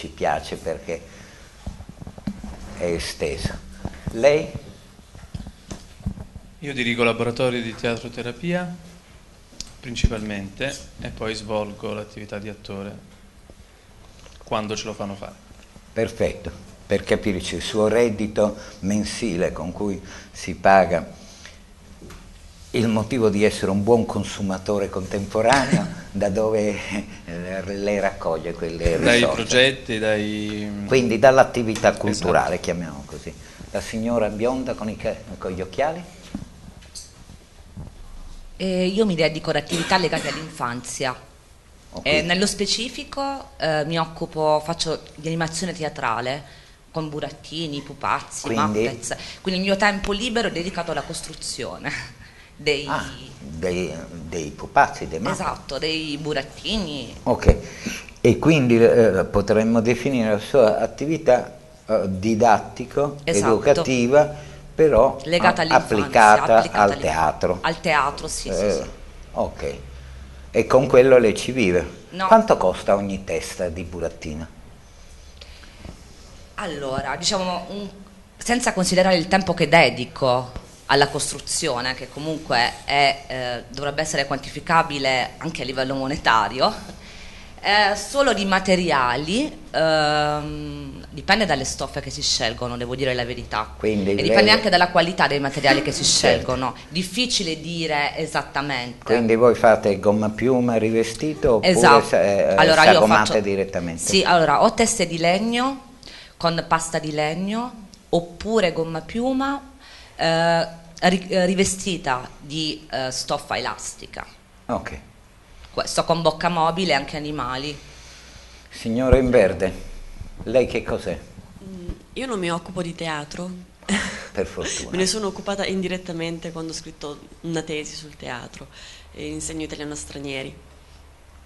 ci piace perché è esteso. Lei? Io dirigo laboratori di teatroterapia principalmente e poi svolgo l'attività di attore quando ce lo fanno fare. Perfetto, per capirci il suo reddito mensile con cui si paga il motivo di essere un buon consumatore contemporaneo, da dove eh, lei raccoglie quelle risorse? Dai progetti, dai... Quindi dall'attività culturale, esatto. chiamiamo così. La signora bionda con, i, con gli occhiali? Eh, io mi dedico ad attività legate all'infanzia. Okay. Eh, nello specifico eh, mi occupo, faccio di animazione teatrale con burattini, pupazzi, Quindi? Muppets. Quindi il mio tempo libero è dedicato alla costruzione dei, ah, dei, dei pupazzi, dei mappi. Esatto, dei burattini. Ok, e quindi eh, potremmo definire la sua attività eh, didattico-educativa, esatto. però Legata a, applicata, applicata al teatro. Al teatro, sì, eh, sì, sì. Ok, e con quello lei ci vive. No. Quanto costa ogni testa di burattino? Allora, diciamo, un, senza considerare il tempo che dedico alla costruzione, che comunque è, eh, dovrebbe essere quantificabile anche a livello monetario, eh, solo di materiali, ehm, dipende dalle stoffe che si scelgono, devo dire la verità. Quindi e dipende lei... anche dalla qualità dei materiali che si scelgono. Difficile dire esattamente. Quindi voi fate gomma piuma rivestito oppure esatto. eh, allora, io faccio... direttamente? Sì, allora o teste di legno con pasta di legno oppure gomma piuma eh, rivestita di eh, stoffa elastica. Ok. Questo con bocca mobile e anche animali. Signora in verde, lei che cos'è? Mm, io non mi occupo di teatro. Per (laughs) fortuna. Me ne sono occupata indirettamente quando ho scritto una tesi sul teatro e insegno italiano a stranieri.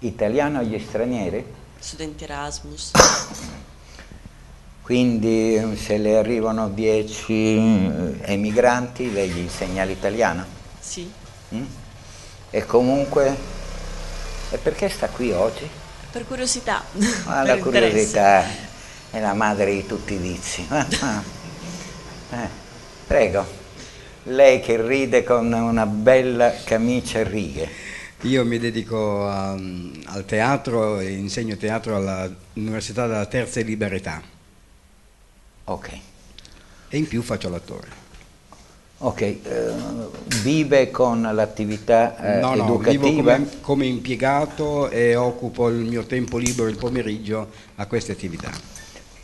Italiano agli stranieri? Studenti Erasmus. (coughs) Quindi se le arrivano 10 eh, emigranti, lei gli insegna l'italiano? Sì. Mm? E comunque, e perché sta qui oggi? Per curiosità. Ah, (laughs) per la curiosità è la madre di tutti i vizi. (laughs) Eh, prego, lei che ride con una bella camicia a righe. Io mi dedico a, al teatro e insegno teatro all'Università della Terza e Libertà. Ok. E in più faccio l'attore. Ok, eh, vive con l'attività eh, no, no, educativa? vivo come, come, impiegato e occupo il mio tempo libero il pomeriggio a queste attività.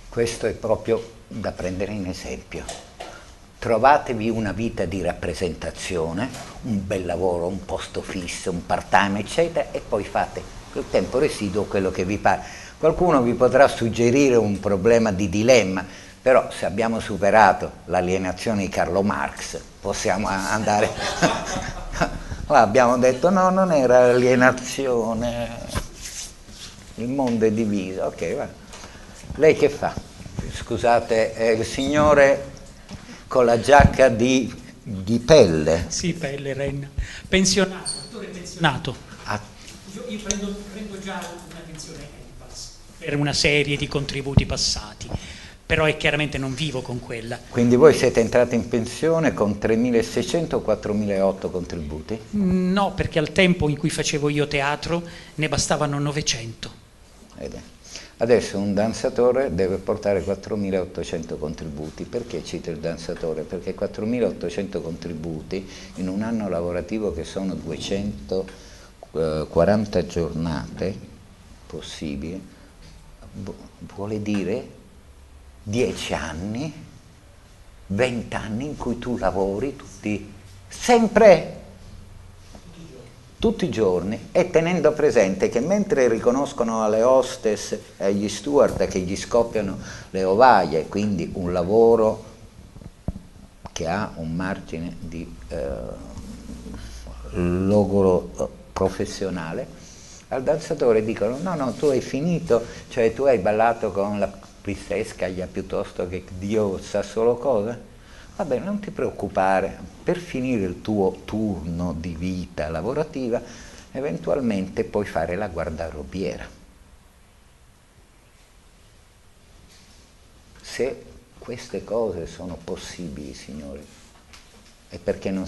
Questo è proprio da prendere in esempio. Trovatevi una vita di rappresentazione, un bel lavoro, un posto fisso, un part-time, eccetera, e poi fate quel tempo residuo quello che vi pare. Qualcuno vi potrà suggerire un problema di dilemma, però se abbiamo superato l'alienazione di Carlo Marx possiamo andare... (laughs) abbiamo detto no, non era alienazione, il mondo è diviso, ok, va. Lei che fa? Scusate, è il signore con la giacca di, di pelle. Sì, pelle, renna. Pensionato, attore Nato. Ah, Io, io prendo, prendo già una pensione per una serie di contributi passati, però è chiaramente non vivo con quella. quindi voi siete entrati in pensione con 3.600 o 4.008 contributi? No, perché al tempo in cui facevo io teatro ne bastavano 900. Ed è. Adesso un danzatore deve portare 4.800 contributi. Perché cito il danzatore? Perché 4.800 contributi in un anno lavorativo che sono 240 giornate possibili, vu- vuole dire 10 anni, 20 anni in cui tu lavori tutti, sempre tutti i giorni e tenendo presente che mentre riconoscono alle hostess e agli steward che gli scoppiano le ovaie, quindi un lavoro che ha un margine di eh, logoro eh, professionale, al danzatore dicono no, no, tu hai finito, cioè tu hai ballato con la princesca piuttosto che Dio sa solo cosa. Vabbè, non ti preoccupare, per finire il tuo turno di vita lavorativa, eventualmente puoi fare la guardarobiera. Se queste cose sono possibili, signori, è perché non,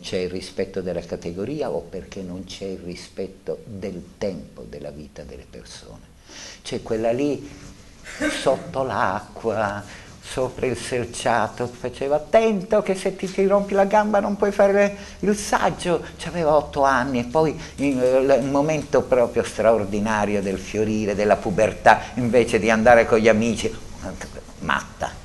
c'è il rispetto della categoria o perché non c'è il rispetto del tempo della vita delle persone. C'è quella lì sotto l'acqua, sopra il selciato, faceva attento che se ti, ti rompi la gamba non puoi fare il saggio, aveva otto anni e poi il momento proprio straordinario del fiorire, della pubertà, invece di andare con gli amici, matta,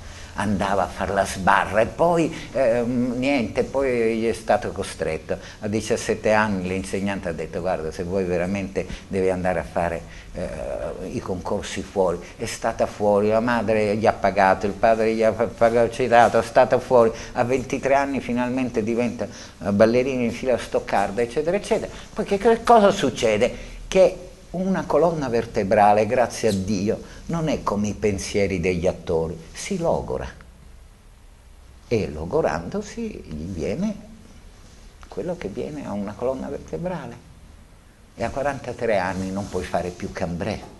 andava a fare la sbarra e poi ehm, niente, poi gli è stato costretto. A 17 anni l'insegnante ha detto guarda se vuoi veramente devi andare a fare eh, i concorsi fuori. È stata fuori, la madre gli ha pagato, il padre gli ha pagato, è stata fuori, a 23 anni finalmente diventa eh, ballerina in fila a Stoccarda, eccetera, eccetera. Poi che cosa succede? Che una colonna vertebrale, grazie a Dio, non è come i pensieri degli attori, si logora. E logorandosi gli viene quello che viene a una colonna vertebrale. E a 43 anni non puoi fare più cambré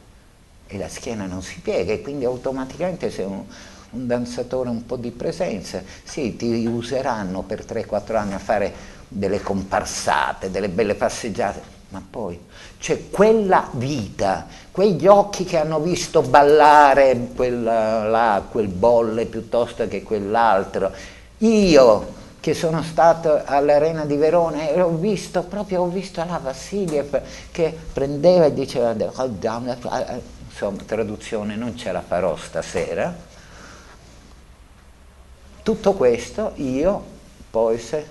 e la schiena non si piega e quindi automaticamente sei un, un danzatore un po' di presenza. Sì, ti useranno per 3-4 anni a fare delle comparsate, delle belle passeggiate, ma poi c'è quella vita, quegli occhi che hanno visto ballare quel, là, quel bolle piuttosto che quell'altro. Io che sono stato all'Arena di Verona e ho visto proprio ho visto la Vassiliev che prendeva e diceva insomma traduzione non ce la farò stasera tutto questo io poi se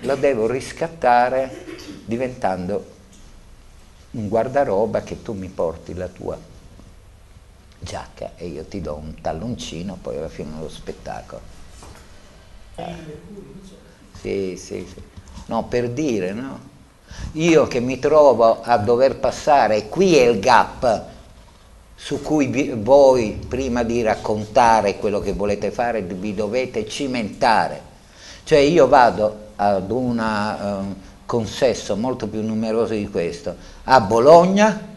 lo devo riscattare diventando un guardaroba che tu mi porti la tua giacca e io ti do un talloncino poi alla fine dello spettacolo. Eh. Sì, sì, sì. No, per dire, no? Io che mi trovo a dover passare, qui è il gap su cui voi, prima di raccontare quello che volete fare, vi dovete cimentare. Cioè io vado ad una... Um, consesso molto più numeroso di questo, a Bologna,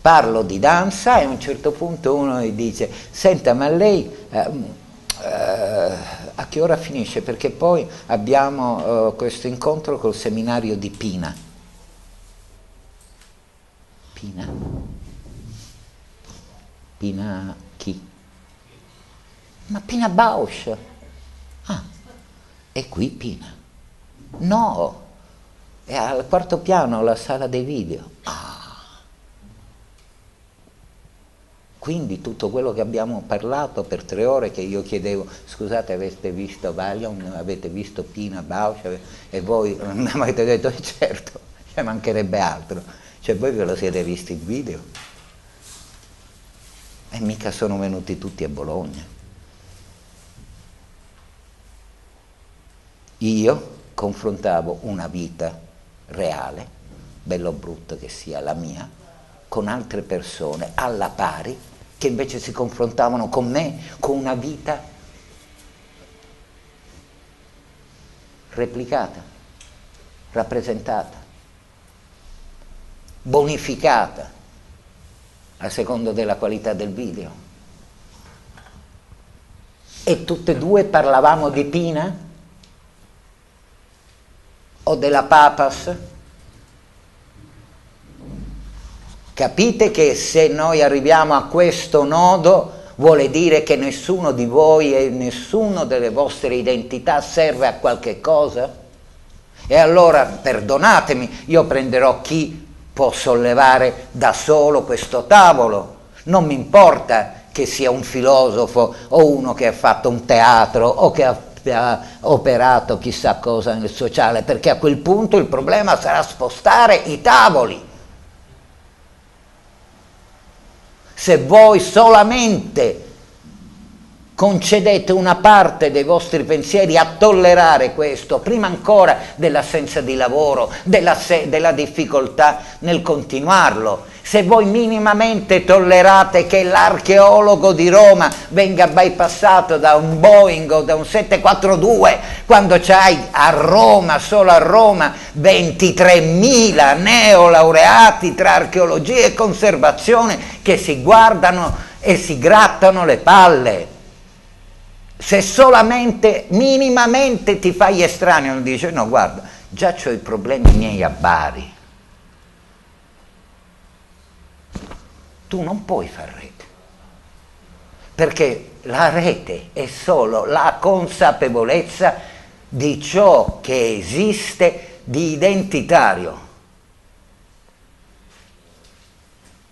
parlo di danza e a un certo punto uno gli dice, senta ma lei eh, eh, a che ora finisce? Perché poi abbiamo eh, questo incontro col seminario di Pina. Pina? Pina chi? Ma Pina Bausch. Ah, è qui Pina. No, è al quarto piano la sala dei video. Ah. Quindi tutto quello che abbiamo parlato per tre ore che io chiedevo, scusate avete visto Valium, avete visto Pina Bausch e voi (laughs) mi avete detto eh, certo, ci mancherebbe altro. Cioè voi ve lo siete visti il video? E mica sono venuti tutti a Bologna. Io confrontavo una vita reale, bello o brutto che sia la mia, con altre persone alla pari che invece si confrontavano con me, con una vita replicata, rappresentata, bonificata a secondo della qualità del video. E tutte e due parlavamo di Pina o della Papas? Capite che se noi arriviamo a questo nodo vuole dire che nessuno di voi e nessuna delle vostre identità serve a qualche cosa? E allora, perdonatemi, io prenderò chi può sollevare da solo questo tavolo. Non mi importa che sia un filosofo o uno che ha fatto un teatro o che ha operato chissà cosa nel sociale, perché a quel punto il problema sarà spostare i tavoli. Se voi solamente concedete una parte dei vostri pensieri a tollerare questo, prima ancora dell'assenza di lavoro, della, della difficoltà nel continuarlo, se voi minimamente tollerate che l'archeologo di Roma venga bypassato da un Boeing o da un 742 quando c'hai a Roma, solo a Roma, 23.000 neolaureati tra archeologia e conservazione che si guardano e si grattano le palle. Se solamente minimamente ti fai estraneo, dici no guarda, già ho i problemi miei a Bari tu non puoi far rete, perché la rete è solo la consapevolezza di ciò che esiste di identitario.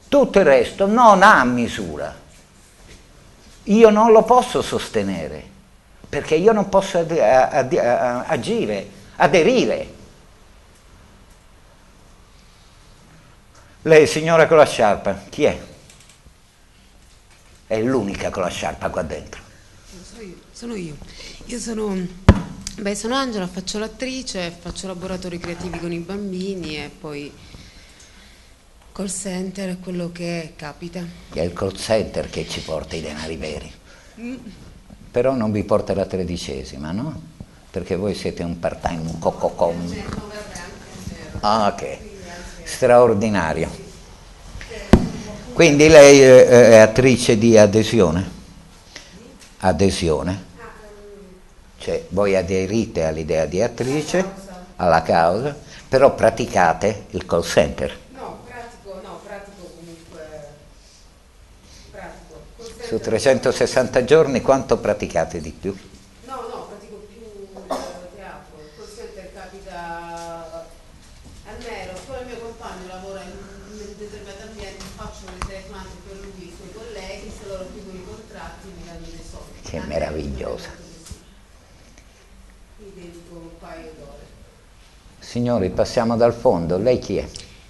Tutto il resto non ha misura. Io non lo posso sostenere, perché io non posso agire, aderire. Lei, signora con la sciarpa, chi è? È l'unica con la sciarpa qua dentro. Sono io. Sono io. Io sono, beh, sono Angela, faccio l'attrice, faccio laboratori creativi con i bambini e poi call center è quello che capita. È il call center che ci porta i denari veri. Mm. Però non vi porta la tredicesima, no? Perché voi siete un part-time, un cococom. Ah, ok straordinario. Quindi lei è attrice di adesione? Adesione. Cioè voi aderite all'idea di attrice, alla causa, però praticate il call center. No, pratico, no, pratico comunque. Pratico. Su 360 giorni quanto praticate di più? Che meravigliosa. Signori, passiamo dal fondo. Lei chi è?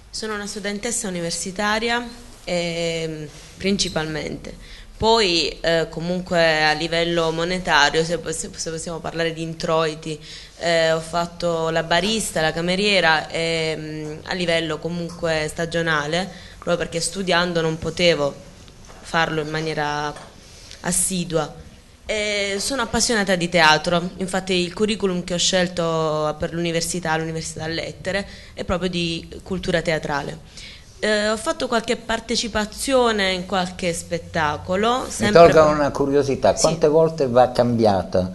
Sono una studentessa universitaria eh, principalmente. Poi eh, comunque a livello monetario, se, se, possiamo parlare di introiti, eh, ho fatto la barista, la cameriera e, a livello comunque stagionale, proprio perché studiando non potevo farlo in maniera assidua. Eh, sono appassionata di teatro, infatti il curriculum che ho scelto per l'università, l'Università Lettere, è proprio di cultura teatrale. Eh, ho fatto qualche partecipazione in qualche spettacolo. Mi tolga una curiosità, quante sì. volte va cambiata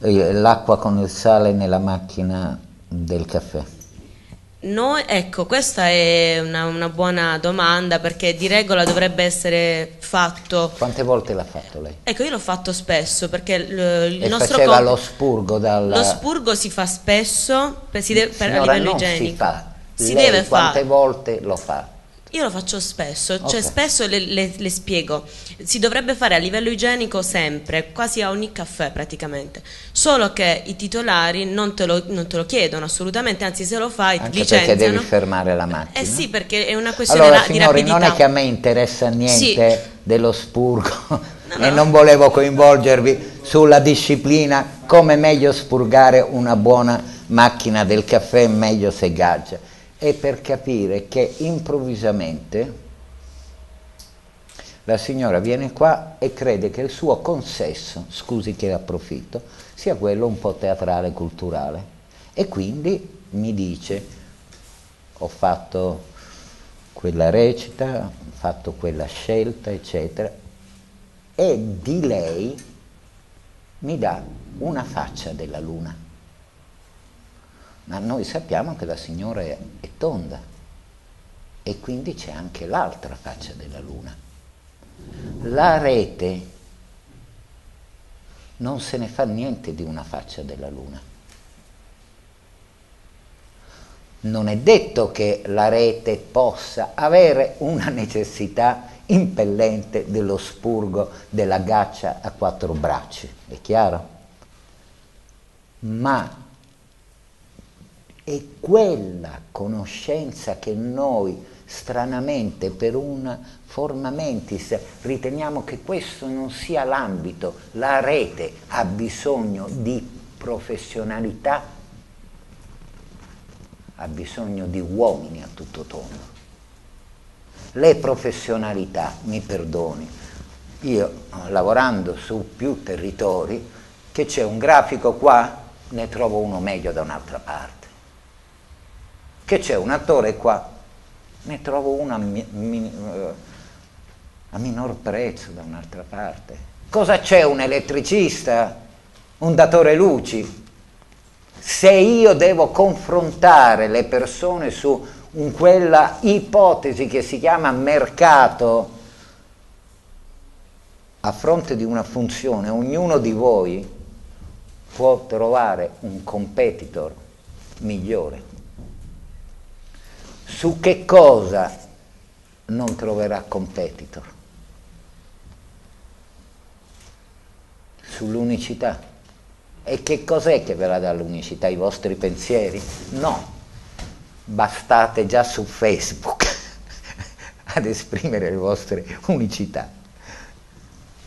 eh, l'acqua con il sale nella macchina del caffè? No, ecco, questa è una, una, buona domanda perché di regola dovrebbe essere fatto. Quante volte l'ha fatto lei? Ecco, io l'ho fatto spesso perché il, e nostro faceva lo spurgo dal... Lo spurgo si fa spesso per, si deve, per, a livello igienico. Si fa. Si lei deve quante fa... volte lo fa? Io lo faccio spesso, cioè okay. spesso le, le, le, spiego. Si dovrebbe fare a livello igienico sempre, quasi a ogni caffè praticamente. Solo che i titolari non te lo, non te lo chiedono assolutamente, anzi se lo fai Anche ti licenziano. perché devi fermare la macchina. Eh sì, perché è una questione allora, ra- signori, di rapidità. non è che a me interessa niente sì. dello spurgo (laughs) no. e non volevo coinvolgervi sulla disciplina come meglio spurgare una buona macchina del caffè, meglio se gaggia è per capire che improvvisamente la signora viene qua e crede che il suo consesso, scusi che approfitto, sia quello un po' teatrale, culturale. E quindi mi dice, ho fatto quella recita, ho fatto quella scelta, eccetera, e di lei mi dà una faccia della luna. Ma noi sappiamo che la signora è, tonda e quindi c'è anche l'altra faccia della luna. La rete non se ne fa niente di una faccia della luna. Non è detto che la rete possa avere una necessità impellente dello spurgo della gaccia a quattro bracci, è chiaro? Ma è quella conoscenza che noi stranamente per un forma mentis riteniamo che questo non sia l'ambito, la rete ha bisogno di professionalità, ha bisogno di uomini a tutto tondo. Le professionalità, mi perdoni, io lavorando su più territori, che c'è un grafico qua, ne trovo uno meglio da un'altra parte. Che c'è un attore qua, ne trovo uno a, mi, mi, a minor prezzo da un'altra parte. Cosa c'è un elettricista, un datore luci? Se io devo confrontare le persone su un, quella ipotesi che si chiama mercato a fronte di una funzione, ognuno di voi può trovare un competitor migliore su che cosa non troverà competitor? Sull'unicità. E che cos'è che verrà dall'unicità? I vostri pensieri? No, bastate già su Facebook (laughs) ad esprimere le vostre unicità.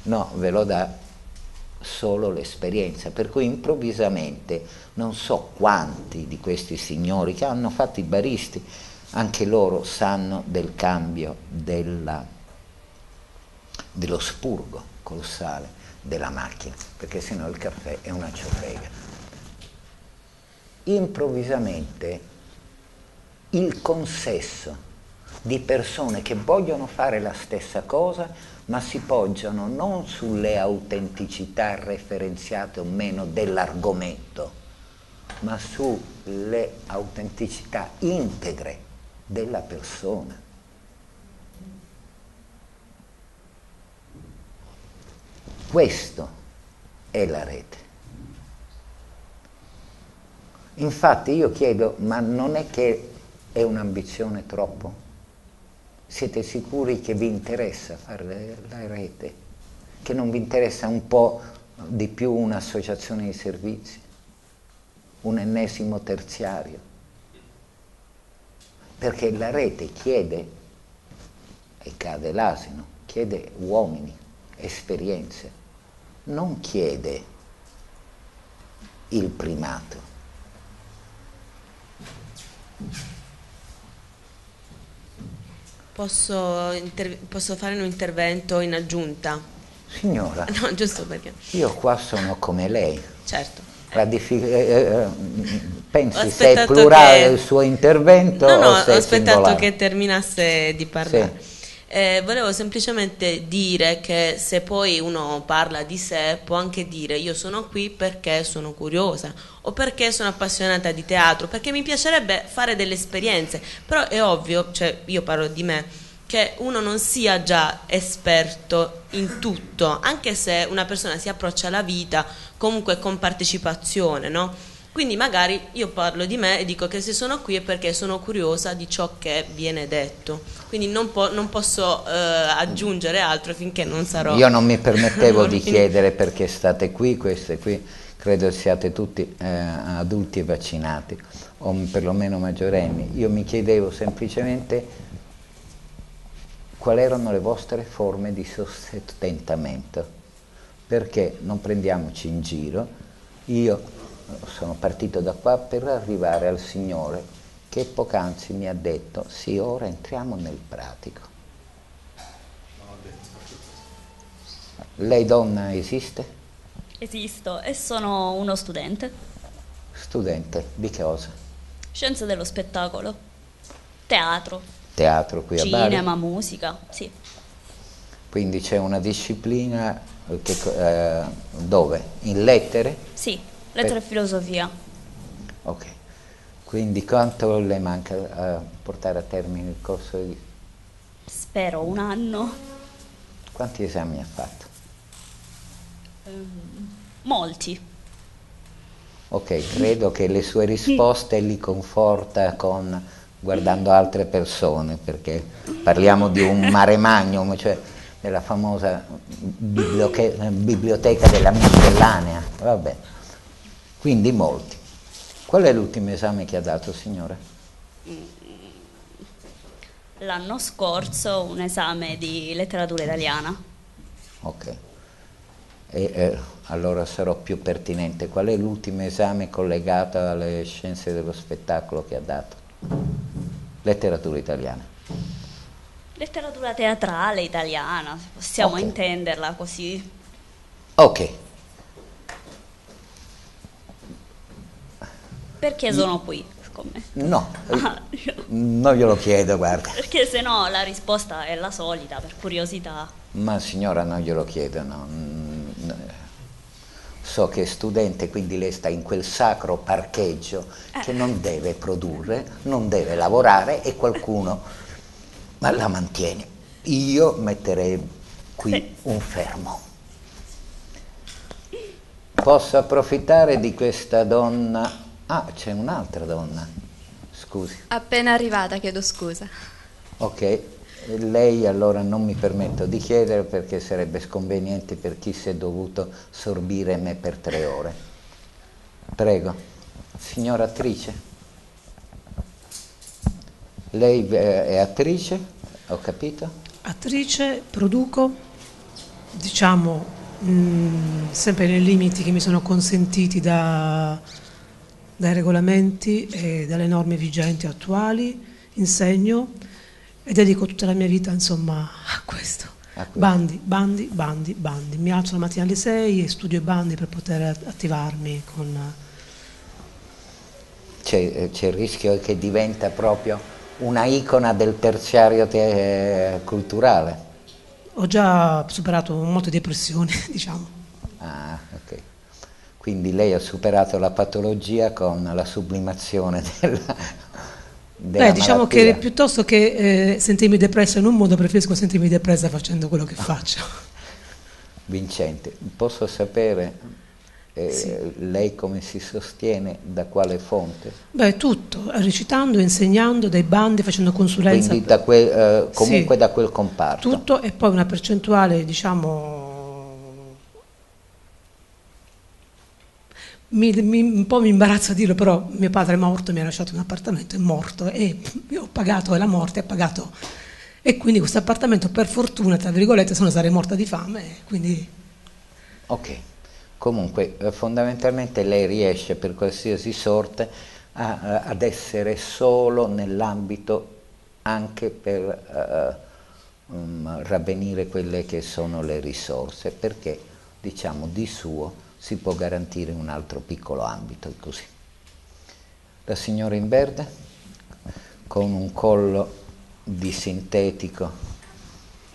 No, ve lo dà solo l'esperienza, per cui improvvisamente non so quanti di questi signori che hanno fatto i baristi, anche loro sanno del cambio della, dello spurgo colossale della macchina, perché sennò il caffè è una ciofega. Improvvisamente il consesso di persone che vogliono fare la stessa cosa, ma si poggiano non sulle autenticità referenziate o meno dell'argomento, ma sulle autenticità integre della persona. Questo è la rete. Infatti io chiedo, ma non è che è un'ambizione troppo? Siete sicuri che vi interessa fare la rete? Che non vi interessa un po' di più un'associazione di servizi? Un ennesimo terziario? Perché la rete chiede, e cade l'asino, chiede uomini, esperienze, non chiede il primato. Posso, posso, fare un intervento in aggiunta? Signora, (laughs) no, giusto perché. Io qua sono come lei. Certo. Diffi- eh, eh, pensi se è plurale che... il suo intervento no, no, ho aspettato singolare? che terminasse di parlare. Sì. Eh, volevo semplicemente dire che se poi uno parla di sé può anche dire io sono qui perché sono curiosa o perché sono appassionata di teatro, perché mi piacerebbe fare delle esperienze, però è ovvio, cioè io parlo di me, che uno non sia già esperto in tutto, anche se una persona si approccia alla vita comunque con partecipazione, no? Quindi magari io parlo di me e dico che se sono qui è perché sono curiosa di ciò che viene detto. Quindi non, po non posso eh, aggiungere altro finché non sarò... Io non mi permettevo (laughs) di chiedere perché state qui, queste qui credo siate tutti eh, adulti e vaccinati, o perlomeno maggiorenni. Io mi chiedevo semplicemente quali erano le vostre forme di sostentamento, perché non prendiamoci in giro, io sono partito da qua per arrivare al Signore che poc'anzi mi ha detto sì, ora entriamo nel pratico. Lei donna esiste? Esisto e sono uno studente. Studente di che cosa? Scienze dello spettacolo, teatro, Teatro qui a Bari? cinema, musica, sì. Quindi c'è una disciplina che, eh, dove? In lettere? Sì, lettere e filosofia. Ok. Quindi quanto le manca a portare a termine il corso di... Spero un anno. Quanti esami ha fatto? Molti. Ok, credo che le sue risposte li conforta con guardando altre persone, perché parliamo di un mare magnum, cioè della famosa biblioteca della miscellanea. Vabbè. Quindi molti. Qual è l'ultimo esame che ha dato, signora? L'anno scorso un esame di letteratura italiana. Ok. E eh, allora sarò più pertinente. Qual è l'ultimo esame collegato alle scienze dello spettacolo che ha dato? Letteratura italiana. Letteratura teatrale italiana, possiamo Ok. intenderla così. Ok, Perché sono qui no, Ah, non glielo chiedo, guarda. perché se no la risposta è la solita, per curiosità. Ma signora non glielo chiedo, no. Mm, So che è studente, quindi lei sta in quel sacro parcheggio che non deve produrre, non deve lavorare e qualcuno ma la mantiene. Io metterei qui Sì. un fermo. Posso approfittare di questa donna? Ah, c'è un'altra donna. Scusi. Appena arrivata, chiedo scusa. Ok, lei allora non mi permetto di chiedere perché sarebbe sconveniente per chi si è dovuto sorbire me per tre ore. Prego, signora attrice. Lei eh, è attrice, ho capito? Attrice, produco, diciamo, mh, sempre nei limiti che mi sono consentiti da- dai regolamenti e dalle norme vigenti attuali, insegno e dedico tutta la mia vita insomma a questo. Bandi, bandi, bandi, bandi. Mi alzo la mattina alle 6 e studio i bandi per poter attivarmi con... C'è, eh, c'è il rischio che diventa proprio una icona del terziario te- culturale. Ho già superato molte depressioni, (laughs) diciamo. Ah, ok. Quindi lei ha superato la patologia con la sublimazione (laughs) della, della Beh, diciamo malattia. che piuttosto che eh, sentirmi depressa in un modo, preferisco sentirmi depressa facendo quello che faccio. (laughs) Vincente, posso sapere eh, Sì. lei come si sostiene, da quale fonte? Beh, tutto, recitando, insegnando, dai bandi, facendo consulenza. Quindi da quel, eh, comunque Sì. da quel comparto. Tutto e poi una percentuale, diciamo... Mi, mi- un po' mi imbarazza a dirlo, però mio padre è morto, mi ha lasciato un appartamento, è morto e ho pagato, la morte, ha pagato. E quindi questo appartamento, per fortuna, tra virgolette, se no sarei morta di fame, quindi Ok, comunque eh, fondamentalmente lei riesce per qualsiasi sorte a- a- ad essere solo nell'ambito anche per eh, um, ravvenire quelle che sono le risorse, perché diciamo di suo si può garantire un altro piccolo ambito, così. La signora in verde con un collo di sintetico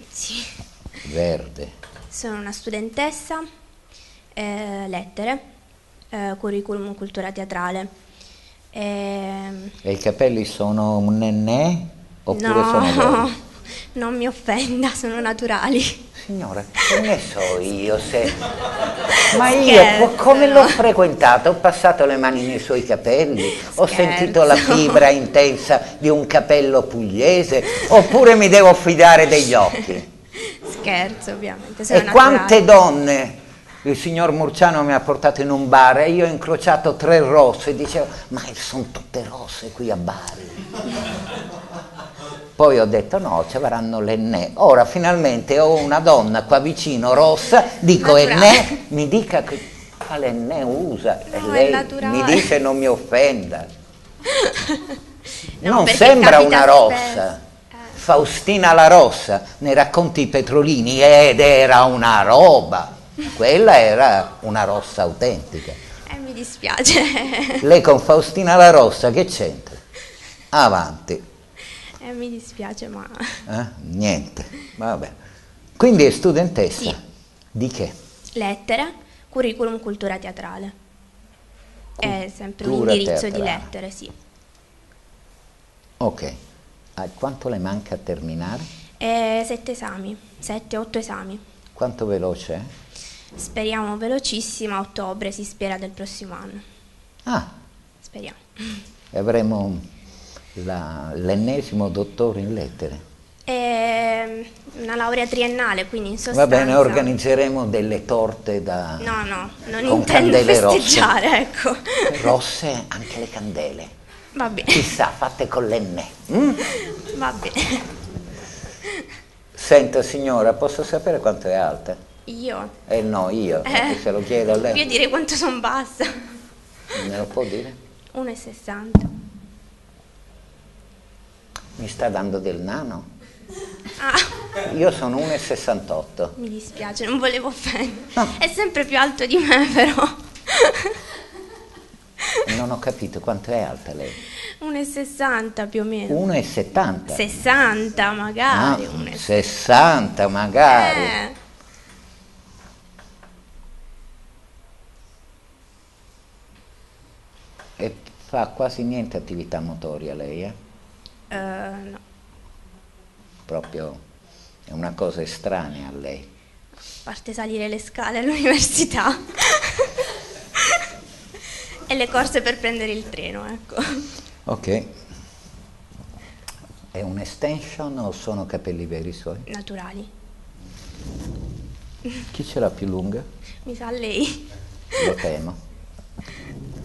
Sì, verde. sono una studentessa, eh, lettere, eh, curriculum cultura teatrale. Ehm, E i capelli sono un nennè oppure no, sono verdi? (laughs) non mi offenda, sono naturali. Signora, che ne so io se... (laughs) Ma io Scherzo. co- come l'ho frequentata? Ho passato le mani nei suoi capelli, ho Scherzo. sentito la fibra intensa di un capello pugliese, oppure mi devo fidare degli occhi? Scherzo, ovviamente. Sono E quante naturali. donne il signor Murciano mi ha portato in un bar e io ho incrociato tre rosse e dicevo, ma sono tutte rosse qui a Bari. Poi ho detto no, ci avranno l'enne. Ora finalmente ho una donna qua vicino rossa, dico enne, mi dica che quale enne usa e No, è lei mi dice non mi offenda. No, non sembra una rossa. Faustina la Rossa nei racconti petrolini ed era una roba. Quella era una rossa autentica. Eh, mi dispiace. Lei con Faustina La Rossa che c'entra? Avanti. Eh, mi dispiace, ma... Eh? Niente, vabbè. Quindi è studentessa? Sì. Di che? Lettere, curriculum cultura teatrale. È sempre un Cultura indirizzo di teatrale. lettere, sì. Ok. Ah, quanto le manca a terminare? E sette esami, sette, otto esami. Quanto veloce? Speriamo velocissima, a ottobre si spera del prossimo anno. Ah, Speriamo. e avremo l'ennesimo dottore in lettere. È una laurea triennale, quindi in sostanza... Va bene, organizzeremo delle torte da No, no, non con intendo candele rosse. festeggiare, ecco. (laughs) rosse, anche le candele. Va bene, Chissà, fatte con l'enne. Mm? va bene. Senta signora, posso sapere quanto è alta? Io? Eh no, io, Eh. se lo chiedo a lei. Io direi quanto sono bassa. Me lo può dire? 1,60. Mi sta dando del nano? Ah, Io sono 1,68. mi dispiace, non volevo offendere. È sempre più alto di me, però. Non ho capito quanto è alta lei. 1,60 più o meno. 1,70. 60 Ah, magari. 1,60. 60 magari. Eh, E fa quasi niente attività motoria lei, eh? Eh, no. Proprio è una cosa estranea a lei. A parte salire le scale all'università. (laughs) e le corse per prendere il treno, ecco. Ok. È un extension o sono capelli veri suoi? Naturali. Chi ce l'ha più lunga? Mi sa lei. Lo temo.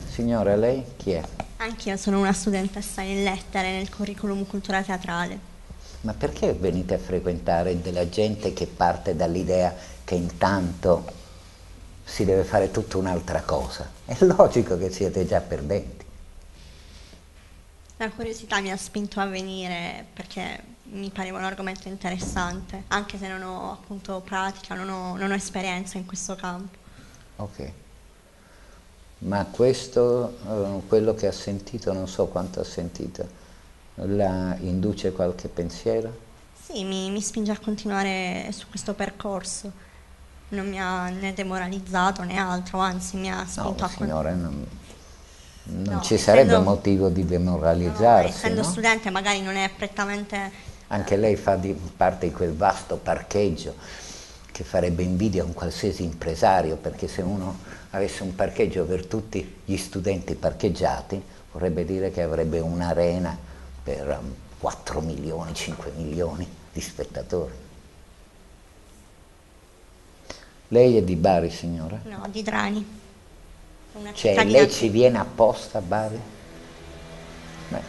Signora, lei chi è? Anch'io sono una studentessa in lettere nel curriculum cultura teatrale. Ma perché venite a frequentare della gente che parte dall'idea che intanto si deve fare tutta un'altra cosa? È logico che siete già perdenti. La curiosità mi ha spinto a venire perché mi pareva un argomento interessante, anche se non ho appunto pratica, non ho, non ho esperienza in questo campo. Ok. Ma questo, eh, quello che ha sentito, non so quanto ha sentito, la induce qualche pensiero? Sì, mi, mi spinge a continuare su questo percorso. Non mi ha né demoralizzato né altro, anzi mi ha spinto No, a signore, non, non No, ci sarebbe essendo- motivo di No, demoralizzarsi, essendo no? studente magari non è prettamente Anche lei fa di parte di quel vasto parcheggio che farebbe invidia a un qualsiasi impresario, perché se uno avesse un parcheggio per tutti gli studenti parcheggiati, vorrebbe dire che avrebbe un'arena per um, 4 milioni, 5 milioni di spettatori. Lei è di Bari, signora? no, di Drani. Una Cioè, cittadina lei ci viene apposta a Bari? Beh.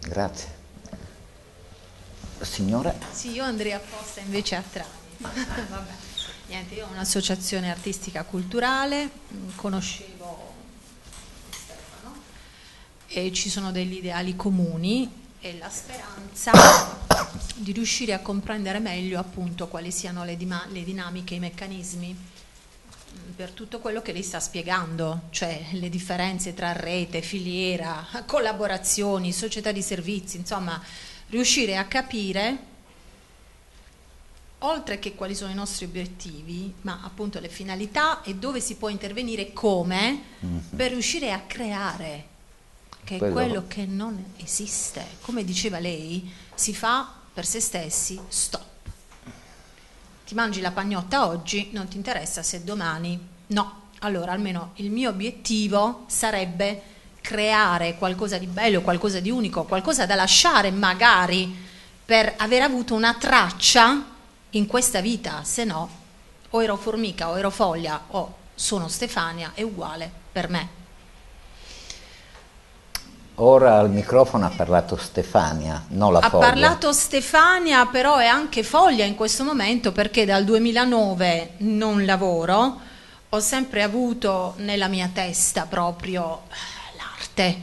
Grazie. Signora? Sì, io andrei apposta invece a Trani. (laughs) Vabbè, niente, io ho un'associazione artistica culturale, mh, conoscevo Stefano e ci sono degli ideali comuni e la speranza di riuscire a comprendere meglio appunto quali siano le, le dinamiche, i meccanismi mh, per tutto quello che lei sta spiegando, cioè le differenze tra rete, filiera, (laughs) collaborazioni, società di servizi, insomma, riuscire a capire, oltre che quali sono i nostri obiettivi, ma appunto le finalità e dove si può intervenire come, per riuscire a creare, che è Quello- quello che non esiste. Come diceva lei, si fa per se stessi, stop. Ti mangi la pagnotta oggi, non ti interessa se domani no. Allora, almeno il mio obiettivo sarebbe creare qualcosa di bello, qualcosa di unico, qualcosa da lasciare magari per aver avuto una traccia in questa vita, se no o ero formica o ero foglia o sono Stefania, è uguale per me. Ora al microfono ha parlato Stefania, non la ha foglia. parlato Stefania, però è anche foglia in questo momento perché dal 2009 non lavoro, ho sempre avuto nella mia testa proprio l'arte,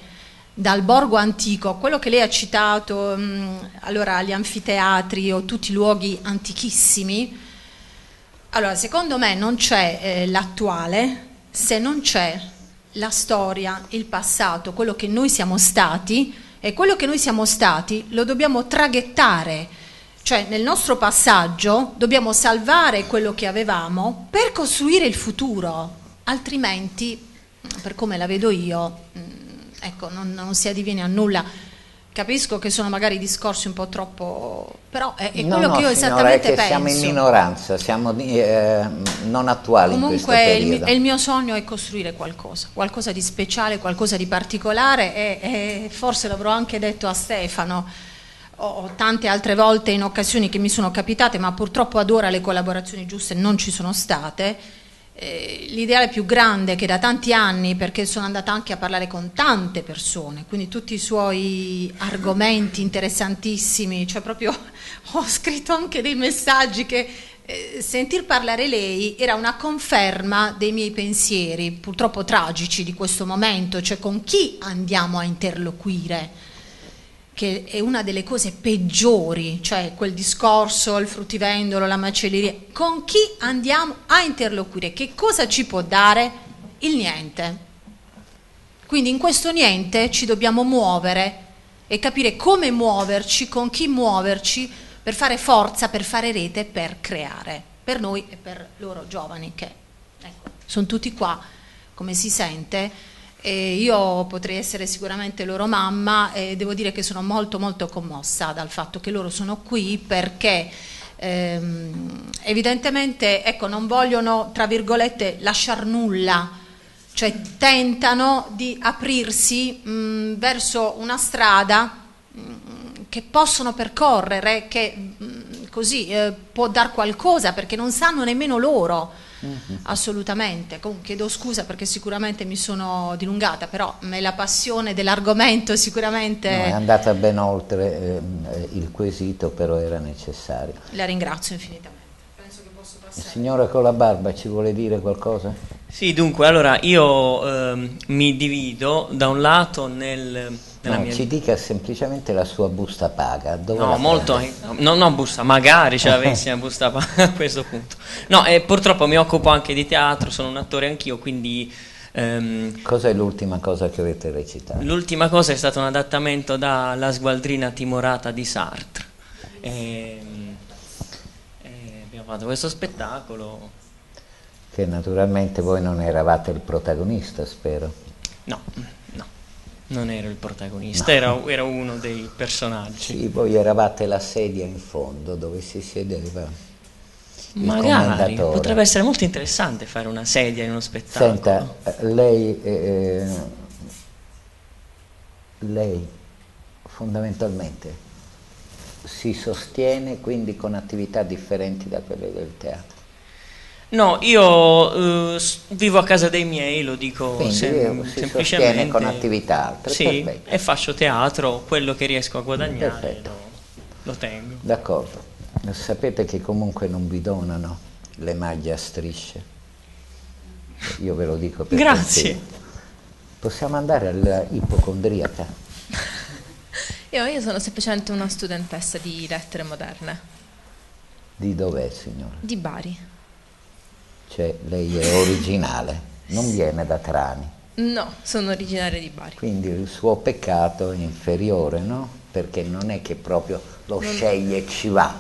dal borgo antico, quello che lei ha citato, mh, allora gli anfiteatri o tutti i luoghi antichissimi, Allora, secondo me non c'è eh, l'attuale se non c'è la storia, il passato, quello che noi siamo stati e quello che noi siamo stati lo dobbiamo traghettare, cioè nel nostro passaggio dobbiamo salvare quello che avevamo per costruire il futuro, altrimenti, per come la vedo io, mm, ecco, non, non si addiviene a nulla. Capisco che sono magari discorsi un po' troppo, però è, è No, quello no, che io esattamente che penso. siamo in minoranza, siamo eh, non attuali in questo Comunque il, il mio sogno è costruire qualcosa, qualcosa di speciale, qualcosa di particolare e, e forse l'avrò anche detto a Stefano. Ho tante altre volte in occasioni che mi sono capitate, ma purtroppo ad ora le collaborazioni giuste non ci sono state. Eh, l'ideale più grande che da tanti anni, perché sono andata anche a parlare con tante persone, quindi tutti i suoi argomenti interessantissimi, cioè proprio (laughs) ho scritto anche dei messaggi che eh, sentir parlare lei era una conferma dei miei pensieri, purtroppo tragici di questo momento, cioè con chi andiamo a interloquire che è una delle cose peggiori, cioè quel discorso, il fruttivendolo, la macelleria, con chi andiamo a interloquire, che cosa ci può dare? Il niente. Quindi in questo niente ci dobbiamo muovere e capire come muoverci, con chi muoverci, per fare forza, per fare rete, per creare, per noi e per loro giovani che ecco, sono tutti qua, come si sente. E io potrei essere sicuramente loro mamma e devo dire che sono molto molto commossa dal fatto che loro sono qui perché ehm, evidentemente ecco, non vogliono tra virgolette lasciar nulla, cioè tentano di aprirsi mh, verso una strada mh, che possono percorrere, che mh, così eh, può dar qualcosa perché non sanno nemmeno loro. Assolutamente, comunque chiedo scusa perché sicuramente mi sono dilungata, però è la passione dell'argomento sicuramente No, è andata ben oltre eh, il quesito, però era necessario. la ringrazio infinitamente. Penso che posso Il passare. signore con la barba ci vuole dire qualcosa? Sì, dunque, allora io ehm, mi divido da un lato nel, No, mia ci dica semplicemente la sua busta paga. Dove No, molto. No, no, busta, magari ce l'avessi una busta pa- (laughs) a questo punto. No, e purtroppo mi occupo anche di teatro, sono un attore anch'io, quindi ehm, Cos'è l'ultima cosa che avete recitato? l'ultima cosa è stato un adattamento da La sgualdrina timorata di Sartre. Ehm, e abbiamo fatto questo spettacolo. Che naturalmente voi non eravate il protagonista, spero. No, non ero il protagonista, era, era uno dei personaggi. Sì, voi eravate la sedia in fondo dove si sedeva il Magari potrebbe essere molto interessante fare una sedia in uno spettacolo. Senta, eh, lei, eh, lei fondamentalmente si sostiene quindi con attività differenti da quelle del teatro. No, io eh, vivo a casa dei miei, lo dico Quindi sem- eh, si semplicemente. con attività altre. Sì, Perfetto. e faccio teatro, quello che riesco a guadagnare lo, lo tengo. D'accordo. Sapete che comunque non vi donano le maglie a strisce. Io ve lo dico per Grazie. consiglio. Possiamo andare all'ipocondriaca. Io, io sono semplicemente una studentessa di lettere moderne, Di dov'è, signora? di Bari. Cioè, lei è originale, non viene da Trani. No, sono originaria di Bari. Quindi il suo peccato è inferiore, no? Perché non è che proprio lo Non- sceglie e ci va.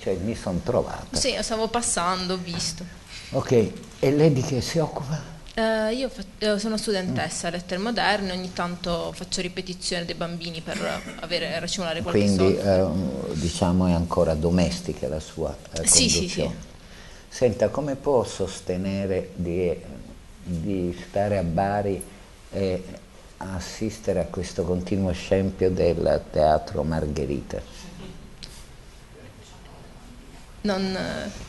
Cioè, mi sono trovato. Sì, stavo passando, ho visto. Ok, e lei di che si occupa? Eh, io eh, sono studentessa lettere moderne, ogni tanto faccio ripetizione dei bambini per avere, racimolare qualche Quindi, soldo. eh, diciamo, è ancora domestica la sua eh, Sì, sì, conduzione. Senta, come può sostenere di, di stare a Bari e assistere a questo continuo scempio del teatro Margherita? Non,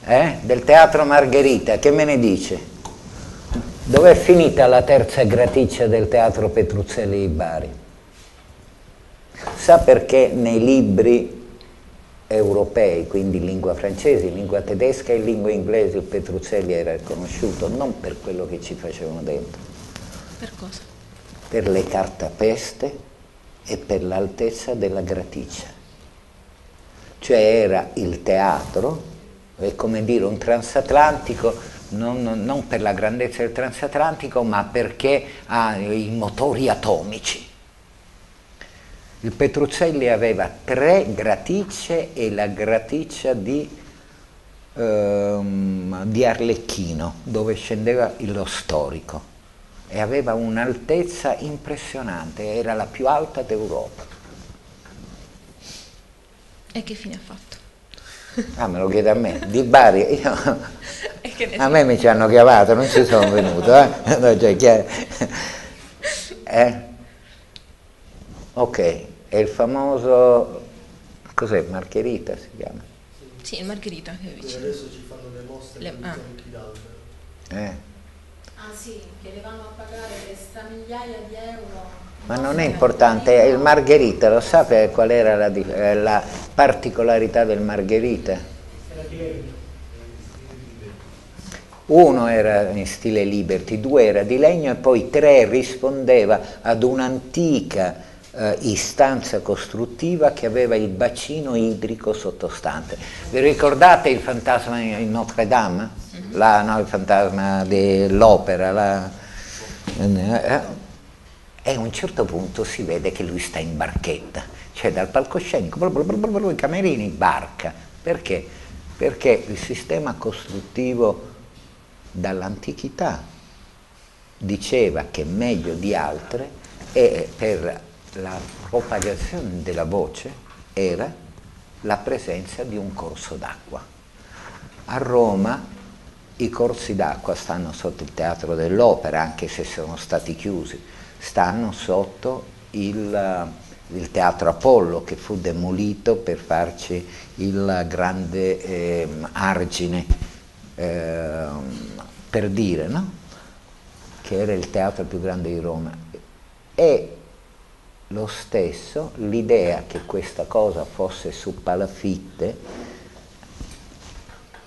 eh? Del teatro Margherita, che me ne dice? Dov'è finita la terza graticcia del teatro Petruzzelli di Bari? Sa perché nei libri europei, quindi in lingua francese, in lingua tedesca e in lingua inglese il Petruzzelli era riconosciuto non per quello che ci facevano dentro, per cosa? per le cartapeste e per l'altezza della graticcia. Cioè era il teatro è come dire un transatlantico non, non, per la grandezza del transatlantico, ma perché ha i motori atomici. Il Petruzzelli aveva tre graticce e la graticcia di, ehm, di Arlecchino, dove scendeva lo storico, e aveva un'altezza impressionante, era la più alta d'Europa. E che fine ha fatto? Ah, me lo chiede a me, di Bari, (laughs) io, a me mi ci hanno chiamato, non ci sono venuto, eh? No, cioè, eh? Ok, è il famoso, cos'è, Margherita si chiama? Sì, il Margherita che è vicino. Adesso ci fanno le mostre Le- di ah. Eh? Ah sì, che le vanno a pagare questa migliaia di euro. Ma non è importante, il Margherita, lo sapete qual era la, eh, la particolarità del Margherita? Uno era in stile Liberty, due era di legno e poi tre rispondeva ad un'antica eh, istanza costruttiva che aveva il bacino idrico sottostante. Vi ricordate il fantasma in Notre Dame? La- no, il fantasma dell'opera? la- eh, e a un certo punto si vede che lui sta in barchetta, cioè dal palcoscenico, i camerini, barca. Perché? Perché il sistema costruttivo dall'antichità diceva che meglio di altre e per la propagazione della voce era la presenza di un corso d'acqua. A Roma i corsi d'acqua stanno sotto il teatro dell'opera, anche se sono stati chiusi, stanno sotto il, il teatro Apollo che fu demolito per farci il grande ehm, argine, ehm, per dire, no? che era il teatro più grande di Roma. E lo stesso l'idea che questa cosa fosse su palafitte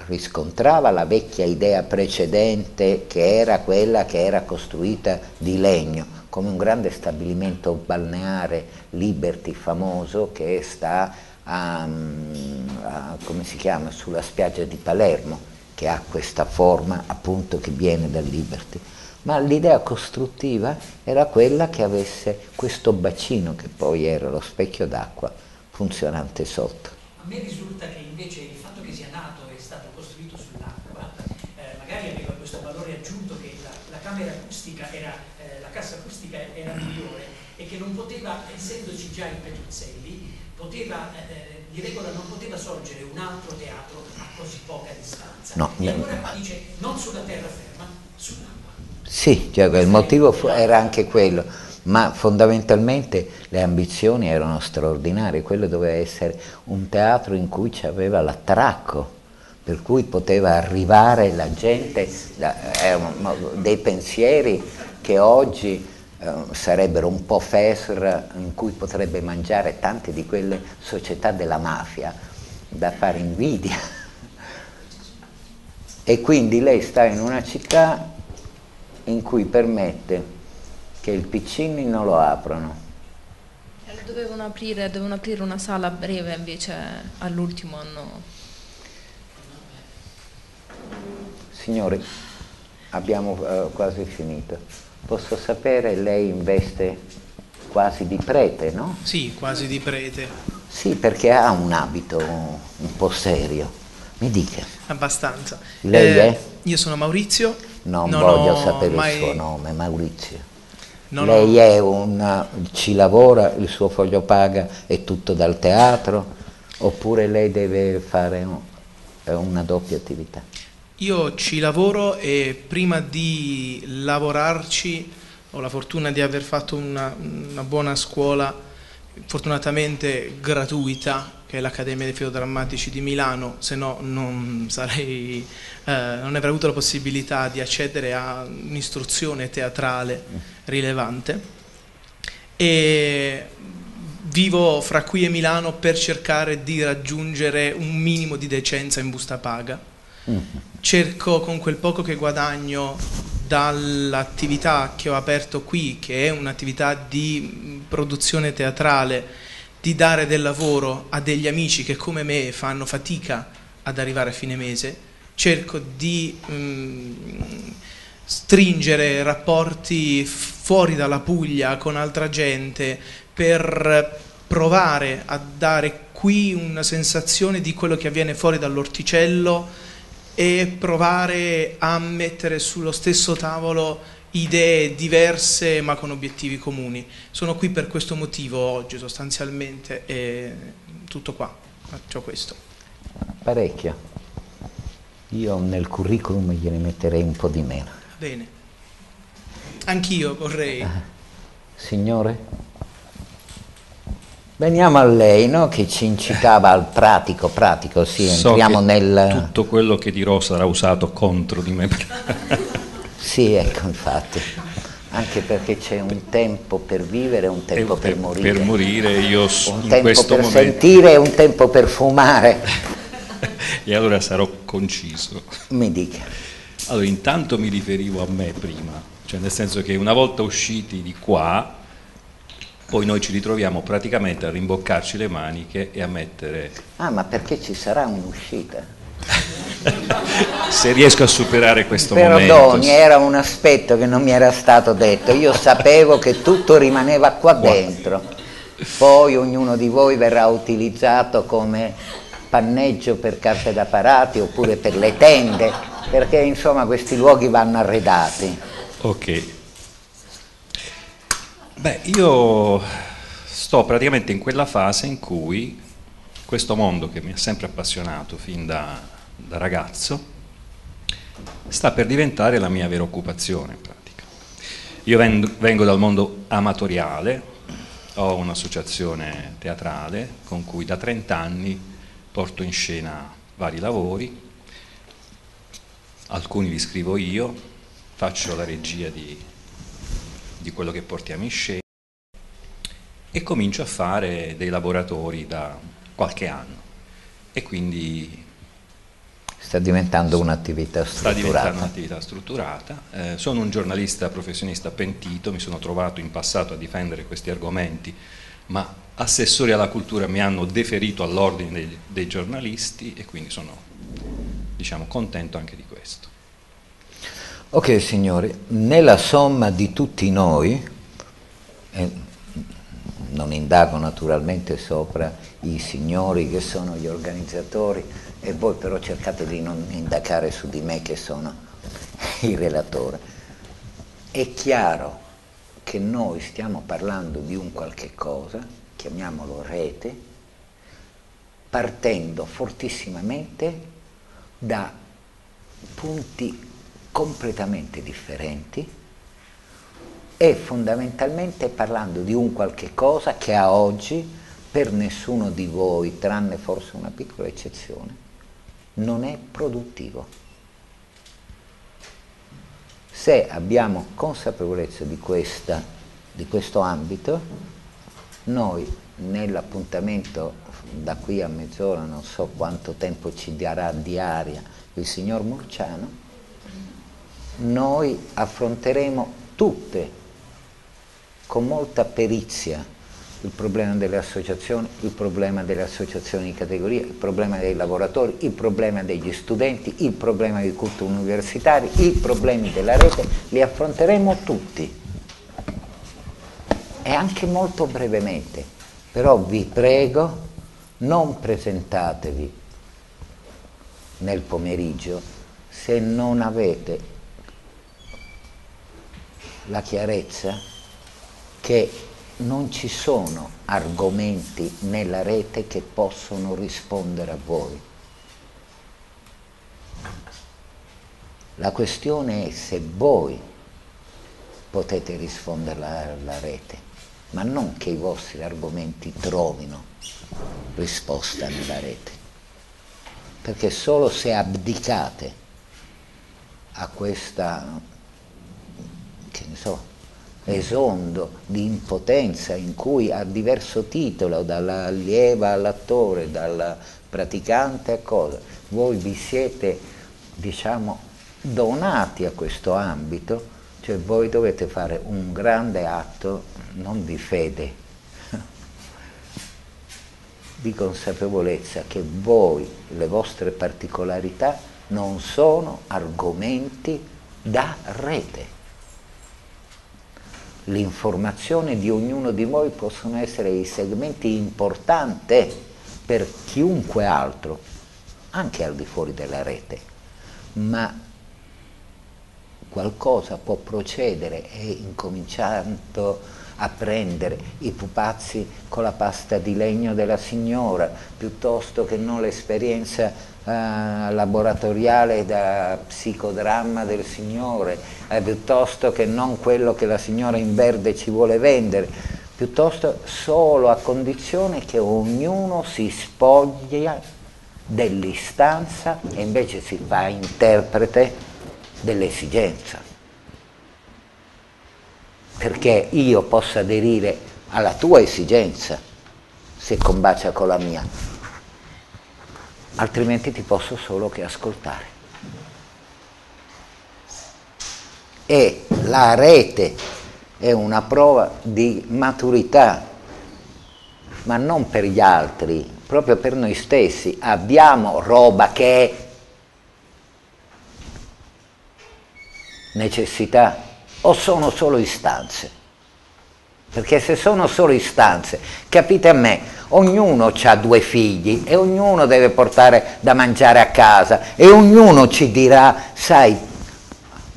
riscontrava la vecchia idea precedente che era quella che era costruita di legno, come un grande stabilimento balneare Liberty famoso che sta a, a- come si chiama, sulla spiaggia di Palermo, che ha questa forma appunto che viene dal Liberty. Ma l'idea costruttiva era quella che avesse questo bacino, che poi era lo specchio d'acqua, funzionante sotto. A me risulta che invece il fatto che sia nato e stato costruito sull'acqua eh, magari aveva questo valore aggiunto che la, la camera acustica era, eh, la cassa acustica era migliore e che non poteva, essendoci già i Petruzzelli, poteva, eh, di regola non poteva sorgere un altro teatro a così poca distanza. No, e allora dice non sulla terraferma, sull'acqua. Sì, cioè, il motivo era anche quello, ma fondamentalmente le ambizioni erano straordinarie, quello doveva essere un teatro in cui c'aveva l'attracco, per cui poteva arrivare la gente, dei pensieri che oggi eh, sarebbero un po' FESR in cui potrebbe mangiare tante di quelle società della mafia da fare invidia. (laughs) E quindi lei sta in una città in cui permette che il piccini non lo aprano. Eh, Dovevano aprire, dovevano aprire una sala a breve, invece all'ultimo hanno... Signori, abbiamo eh, quasi finito. Posso sapere, lei investe quasi di prete, no? Sì, quasi di prete. Sì, perché ha un abito un po' serio. Mi dica. Abbastanza. Lei Eh, è? Io sono Maurizio. Non, non voglio ho sapere mai- il suo nome, Maurizio. Non Lei è un, ci lavora, il suo foglio paga è tutto dal teatro, oppure lei deve fare un- è una doppia attività? Io ci lavoro e prima di lavorarci ho la fortuna di aver fatto una, una buona scuola, fortunatamente gratuita, che è l'Accademia dei Filodrammatici di Milano, se no non sarei, eh, non avrei avuto la possibilità di accedere a un'istruzione teatrale rilevante. E vivo fra qui e Milano per cercare di raggiungere un minimo di decenza in busta paga cerco con quel poco che guadagno dall'attività che ho aperto qui, che è un'attività di mh, produzione teatrale, di dare del lavoro a degli amici che come me fanno fatica ad arrivare a fine mese, cerco di mm, stringere rapporti fuori dalla Puglia con altra gente per provare a dare qui una sensazione di quello che avviene fuori dall'orticello e provare a mettere sullo stesso tavolo idee diverse ma con obiettivi comuni. Sono qui per questo motivo oggi sostanzialmente e tutto qua, faccio questo. Parecchio. Io nel curriculum gliene metterei un po' di meno. Bene. Anch'io vorrei. Signore? Veniamo a lei, no? Che ci incitava al pratico, pratico, sì, So entriamo che nel... Tutto quello che dirò sarà usato contro di me. (laughs) Sì, ecco, infatti. Anche perché c'è un tempo per vivere e un tempo per morire. Per morire io Un tempo per momento... sentire e un tempo per fumare. (laughs) E allora sarò conciso. Mi dica. Allora, intanto mi riferivo a me prima, cioè nel senso che una volta usciti di qua, poi noi ci ritroviamo praticamente a rimboccarci le maniche e a mettere, Ah, ma perché ci sarà un'uscita? se riesco a superare questo Perdoni, momento. era un aspetto che non mi era stato detto. Io sapevo che tutto rimaneva qua dentro. Poi ognuno di voi verrà utilizzato come panneggio per carte da parati oppure per le tende, perché insomma questi luoghi vanno arredati. Ok. Beh, io sto praticamente in quella fase in cui questo mondo che mi ha sempre appassionato fin da, da ragazzo sta per diventare la mia vera occupazione in pratica. Io vengo, vengo dal mondo amatoriale, ho un'associazione teatrale con cui da 30 anni porto in scena vari lavori, alcuni li scrivo io, faccio la regia di, di quello che portiamo in scena e comincio a fare dei laboratori da qualche anno e quindi Sta diventando un'attività sta diventando strutturata. un'attività strutturata. Eh, sono un giornalista professionista pentito, mi sono trovato in passato a difendere questi argomenti, ma assessori alla cultura mi hanno deferito all'ordine dei, dei giornalisti e quindi sono diciamo, contento anche di questo. Ok signori, nella somma di tutti noi, e non indago naturalmente sopra i signori che sono gli organizzatori e voi però cercate di non indagare su di me che sono (laughs) il relatore, è chiaro che noi stiamo parlando di un qualche cosa, chiamiamolo rete, partendo fortissimamente da punti completamente differenti e fondamentalmente parlando di un qualche cosa che a oggi per nessuno di voi, tranne forse una piccola eccezione, non è produttivo. Se abbiamo consapevolezza di, questa, di questo ambito, noi nell'appuntamento da qui a mezz'ora, non so quanto tempo ci darà di aria il signor Murciano, noi affronteremo tutte con molta perizia il problema delle associazioni, il problema delle associazioni di categoria, il problema dei lavoratori, il problema degli studenti, il problema dei culti universitari, i problemi della rete, li affronteremo tutti. E anche molto brevemente, però vi prego non presentatevi nel pomeriggio se non avete la chiarezza che non ci sono argomenti nella rete che possono rispondere a voi. La questione è se voi potete rispondere alla rete, ma non che i vostri argomenti trovino risposta nella rete. Perché solo se abdicate a questa, che ne so, esondo di impotenza in cui a diverso titolo, dall'allieva all'attore, dal praticante a cosa, voi vi siete, diciamo, donati a questo ambito, cioè voi dovete fare un grande atto non di fede, (laughs) di consapevolezza che voi, le vostre particolarità, non sono argomenti da rete. L'informazione di ognuno di voi possono essere i segmenti importanti per chiunque altro, anche al di fuori della rete, ma qualcosa può procedere e incominciando a prendere i pupazzi con la pasta di legno della signora, piuttosto che non l'esperienza eh, laboratoriale da psicodramma del signore, eh, piuttosto che non quello che la signora in verde ci vuole vendere, piuttosto solo a condizione che ognuno si spoglia dell'istanza e invece si fa interprete dell'esigenza. Perché io possa aderire alla tua esigenza se combacia con la mia, altrimenti ti posso solo che ascoltare. E la rete è una prova di maturità, ma non per gli altri, proprio per noi stessi. Abbiamo roba che è necessità o sono solo istanze? Perché se sono solo istanze, capite a me, ognuno ha due figli e ognuno deve portare da mangiare a casa e ognuno ci dirà, sai,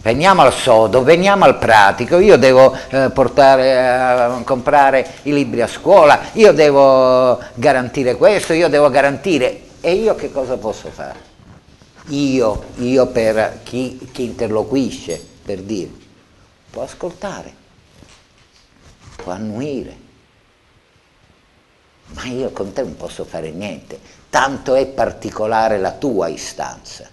veniamo al sodo, veniamo al pratico, io devo eh, portare, eh, comprare i libri a scuola, io devo garantire questo, io devo garantire... E io che cosa posso fare? Io, io per chi, chi interloquisce, per dire può ascoltare, può annuire, ma io con te non posso fare niente, tanto è particolare la tua istanza.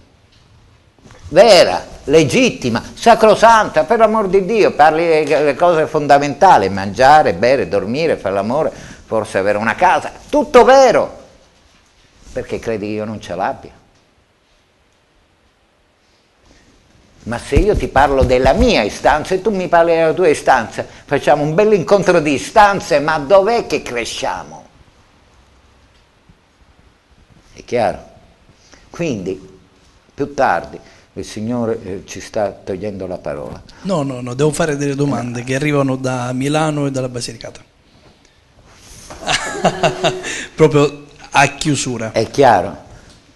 Vera, legittima, sacrosanta, per l'amor di Dio, parli delle cose fondamentali, mangiare, bere, dormire, fare l'amore, forse avere una casa, tutto vero, perché credi che io non ce l'abbia? Ma se io ti parlo della mia istanza e tu mi parli della tua istanza, facciamo un bel incontro di istanze, ma dov'è che cresciamo? È chiaro? Quindi, più tardi, il Signore eh, ci sta togliendo la parola. No, no, no, devo fare delle domande che arrivano da Milano e dalla Basilicata. (laughs) Proprio a chiusura. È chiaro?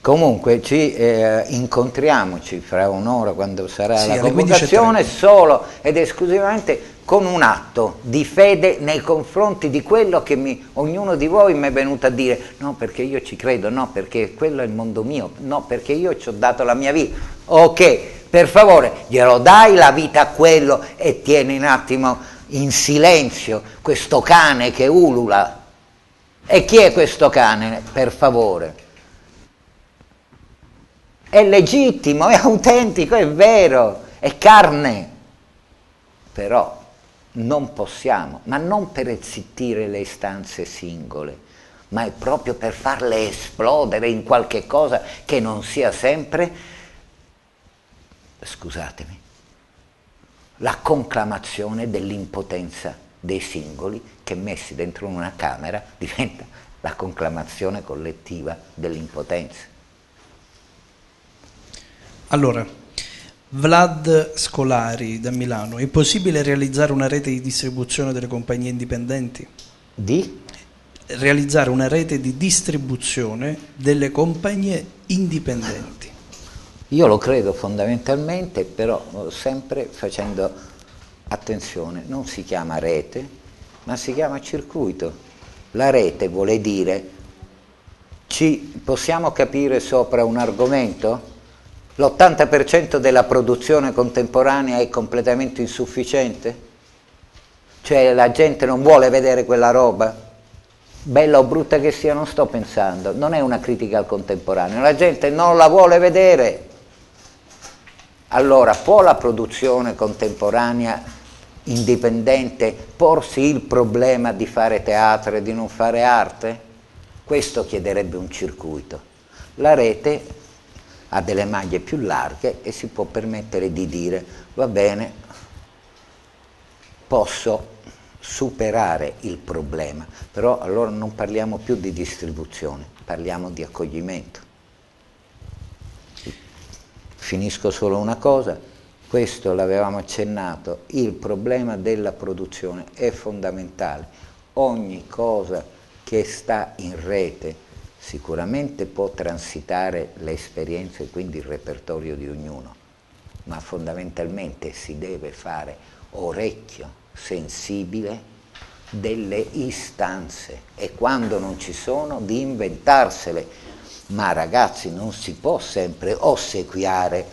Comunque ci eh, incontriamoci fra un'ora quando sarà Sì, la convocazione 15.30. solo ed esclusivamente con un atto di fede nei confronti di quello che mi- ognuno di voi mi è venuto a dire no perché io ci credo, no perché quello è il mondo mio, no perché io ci ho dato la mia vita. Ok, per favore glielo dai la vita a quello e tieni un attimo in silenzio questo cane che ulula. E chi è questo cane? Per favore è legittimo, è autentico, è vero, è carne. Però non possiamo, ma non per zittire le istanze singole, ma è proprio per farle esplodere in qualche cosa che non sia sempre, scusatemi, la conclamazione dell'impotenza dei singoli che messi dentro una camera diventa la conclamazione collettiva dell'impotenza. Allora, Vlad Scolari da Milano, è possibile realizzare una rete di distribuzione delle compagnie indipendenti? Di? Realizzare una rete di distribuzione delle compagnie indipendenti. Io lo credo fondamentalmente, però eh, sempre facendo attenzione, non si chiama rete, ma si chiama circuito. La rete vuole dire, ci possiamo capire sopra un argomento? L'80% della produzione contemporanea è completamente insufficiente? Cioè la gente non vuole vedere quella roba? Bella o brutta che sia, non sto pensando, non è una critica al contemporaneo, la gente non la vuole vedere. Allora, può la produzione contemporanea indipendente porsi il problema di fare teatro e di non fare arte? Questo chiederebbe un circuito. La rete ha delle maglie più larghe e si può permettere di dire va bene, posso superare il problema, però allora non parliamo più di distribuzione, parliamo di accoglimento. Finisco solo una cosa, questo l'avevamo accennato, il problema della produzione è fondamentale. Ogni cosa che sta in rete sicuramente può transitare le esperienze e quindi il repertorio di ognuno, ma fondamentalmente si deve fare orecchio sensibile delle istanze e quando non ci sono di inventarsele. Ma ragazzi non si può sempre ossequiare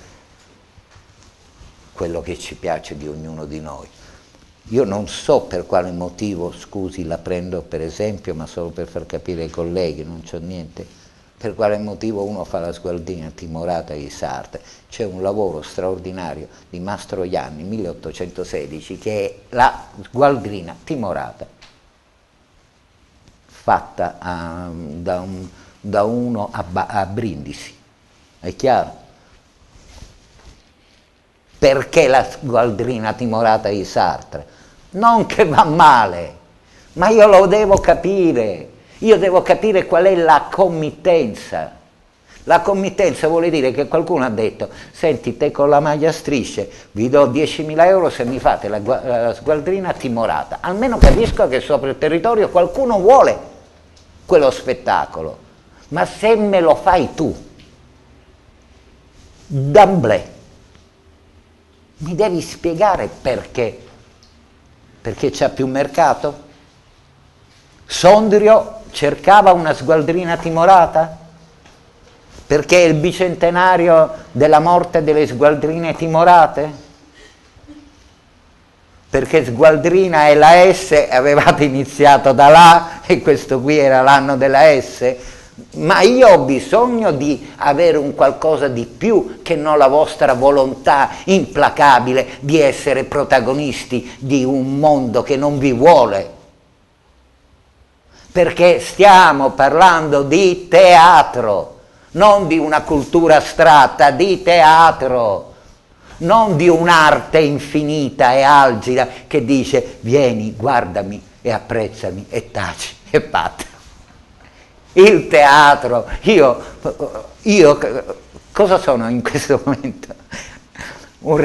quello che ci piace di ognuno di noi. Io non so per quale motivo, scusi, la prendo per esempio, ma solo per far capire ai colleghi, non c'ho niente, per quale motivo uno fa la sgualdina timorata di Sartre. C'è un lavoro straordinario di Mastroianni, 1816, che è la sgualdrina timorata, fatta a, da, un, da, uno a, a Brindisi. È chiaro? Perché la sgualdrina timorata di Sartre? Non che va male, ma io lo devo capire. Io devo capire qual è la committenza. La committenza vuole dire che qualcuno ha detto, senti te con la maglia strisce, vi do 10.000 euro se mi fate la, la sgualdrina timorata. Almeno capisco che sopra il territorio qualcuno vuole quello spettacolo. Ma se me lo fai tu, d'amblè, mi devi spiegare perché. Perché c'è più mercato? Sondrio cercava una sgualdrina timorata? Perché è il bicentenario della morte delle sgualdrine timorate? Perché sgualdrina e la S avevate iniziato da là e questo qui era l'anno della S? Ma io ho bisogno di avere un qualcosa di più che non la vostra volontà implacabile di essere protagonisti di un mondo che non vi vuole. Perché stiamo parlando di teatro, non di una cultura astratta, di teatro, non di un'arte infinita e algida che dice vieni, guardami e apprezzami e taci e patta il teatro, io, io cosa sono in questo momento? Un,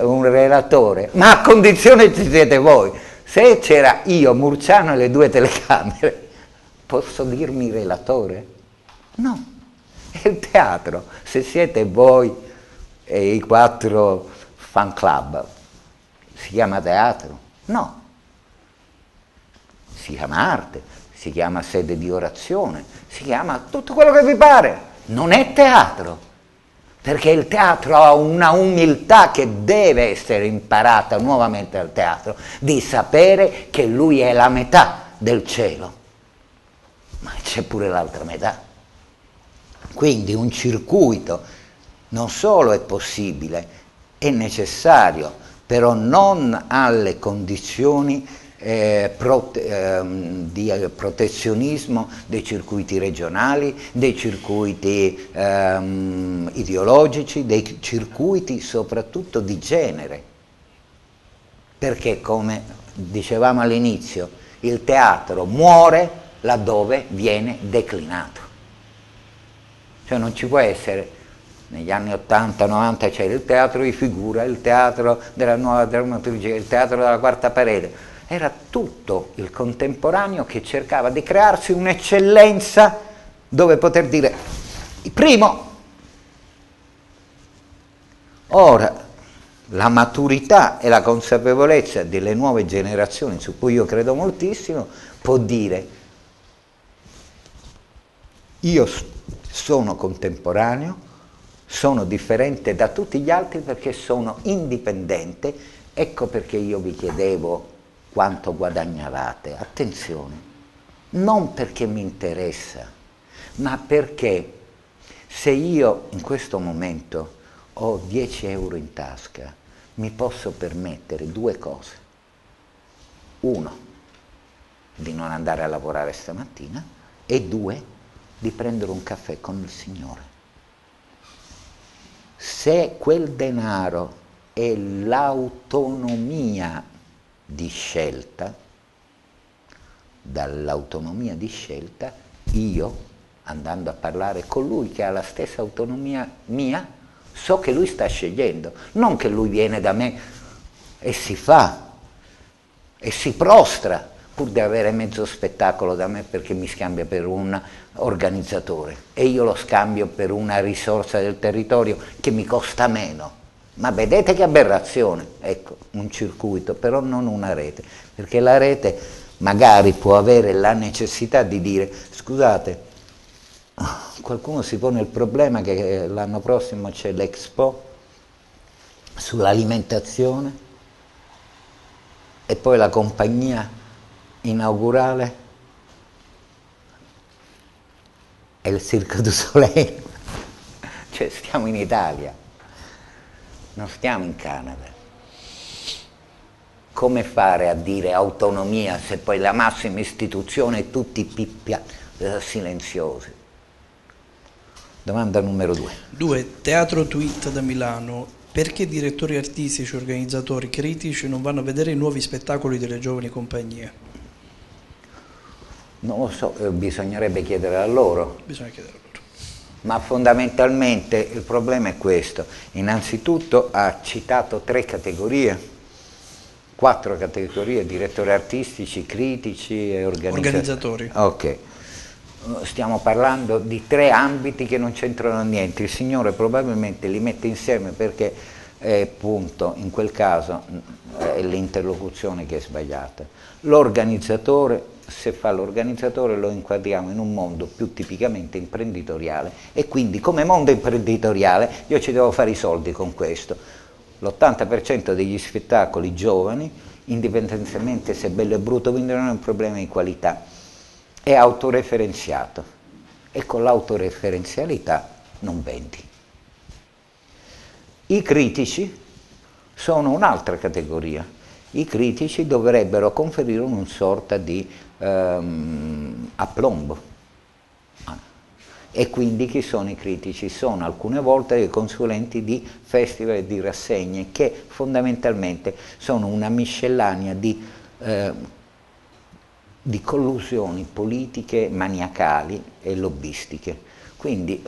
un, relatore, ma a condizione ci siete voi. Se c'era io, Murciano e le due telecamere, posso dirmi relatore? No, è il teatro. Se siete voi e i quattro fan club, si chiama teatro? No, si chiama arte si chiama sede di orazione, si chiama tutto quello che vi pare, non è teatro, perché il teatro ha una umiltà che deve essere imparata nuovamente al teatro, di sapere che lui è la metà del cielo, ma c'è pure l'altra metà. Quindi un circuito non solo è possibile, è necessario, però non alle condizioni eh, prote, ehm, di eh, protezionismo dei circuiti regionali, dei circuiti ehm, ideologici, dei circuiti soprattutto di genere. Perché come dicevamo all'inizio, il teatro muore laddove viene declinato. Cioè non ci può essere negli anni 80-90 c'era il teatro di figura, il teatro della nuova drammaturgia, il teatro della quarta parete, era tutto il contemporaneo che cercava di crearsi un'eccellenza dove poter dire primo. Ora, la maturità e la consapevolezza delle nuove generazioni, su cui io credo moltissimo, può dire io sono contemporaneo, sono differente da tutti gli altri perché sono indipendente, ecco perché io vi chiedevo quanto guadagnavate. Attenzione, non perché mi interessa, ma perché se io in questo momento ho 10 euro in tasca, mi posso permettere due cose. Uno, di non andare a lavorare stamattina e due, di prendere un caffè con il Signore. Se quel denaro è l'autonomia di scelta, dall'autonomia di scelta, io, andando a parlare con lui che ha la stessa autonomia mia, so che lui sta scegliendo, non che lui viene da me e si fa e si prostra pur di avere mezzo spettacolo da me perché mi scambia per un organizzatore e io lo scambio per una risorsa del territorio che mi costa meno. Ma vedete che aberrazione, ecco, un circuito, però non una rete, perché la rete magari può avere la necessità di dire, scusate, qualcuno si pone il problema che l'anno prossimo c'è l'Expo sull'alimentazione e poi la compagnia inaugurale è il Circo du Soleil, (laughs) cioè stiamo in Italia, non stiamo in Canada. Come fare a dire autonomia se poi la massima istituzione è tutti pippia eh, silenziosi? Domanda numero due. Due, Teatro Tweet da Milano. Perché direttori artistici, organizzatori, critici non vanno a vedere i nuovi spettacoli delle giovani compagnie? Non lo so, eh, bisognerebbe chiedere a loro. Bisogna chiedere a loro. Ma fondamentalmente il problema è questo. Innanzitutto ha citato tre categorie, quattro categorie, direttori artistici, critici e organizzatori. Organizzatori. Ok. Stiamo parlando di tre ambiti che non c'entrano niente. Il Signore probabilmente li mette insieme perché è appunto in quel caso è l'interlocuzione che è sbagliata. L'organizzatore se fa l'organizzatore lo inquadriamo in un mondo più tipicamente imprenditoriale e quindi come mondo imprenditoriale io ci devo fare i soldi con questo. L'80% degli spettacoli giovani, indipendentemente se bello e brutto, quindi non è un problema di qualità, è autoreferenziato e con l'autoreferenzialità non vendi. I critici sono un'altra categoria. I critici dovrebbero conferire una sorta di ehm, a plombo. E quindi chi sono i critici? Sono alcune volte i consulenti di festival e di rassegne che fondamentalmente sono una miscellanea di, eh, di collusioni politiche maniacali e lobbistiche. Quindi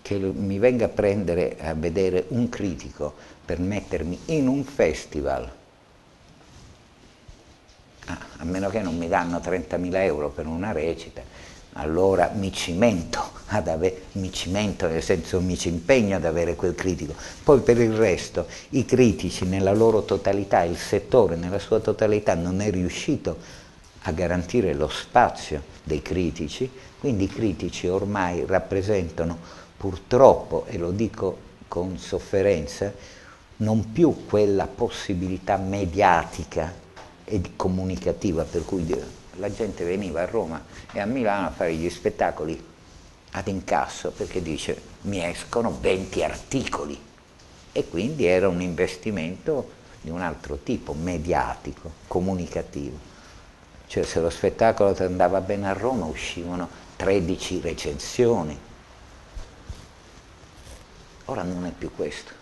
che mi venga a prendere a vedere un critico per mettermi in un festival Ah, a meno che non mi danno 30.000 euro per una recita, allora mi cimento, ad avere, mi cimento nel senso mi ci impegno ad avere quel critico. Poi per il resto i critici nella loro totalità, il settore nella sua totalità non è riuscito a garantire lo spazio dei critici, quindi i critici ormai rappresentano purtroppo, e lo dico con sofferenza, non più quella possibilità mediatica e comunicativa, per cui la gente veniva a Roma e a Milano a fare gli spettacoli ad incasso perché dice mi escono 20 articoli e quindi era un investimento di un altro tipo, mediatico, comunicativo. Cioè se lo spettacolo andava bene a Roma uscivano 13 recensioni. Ora non è più questo.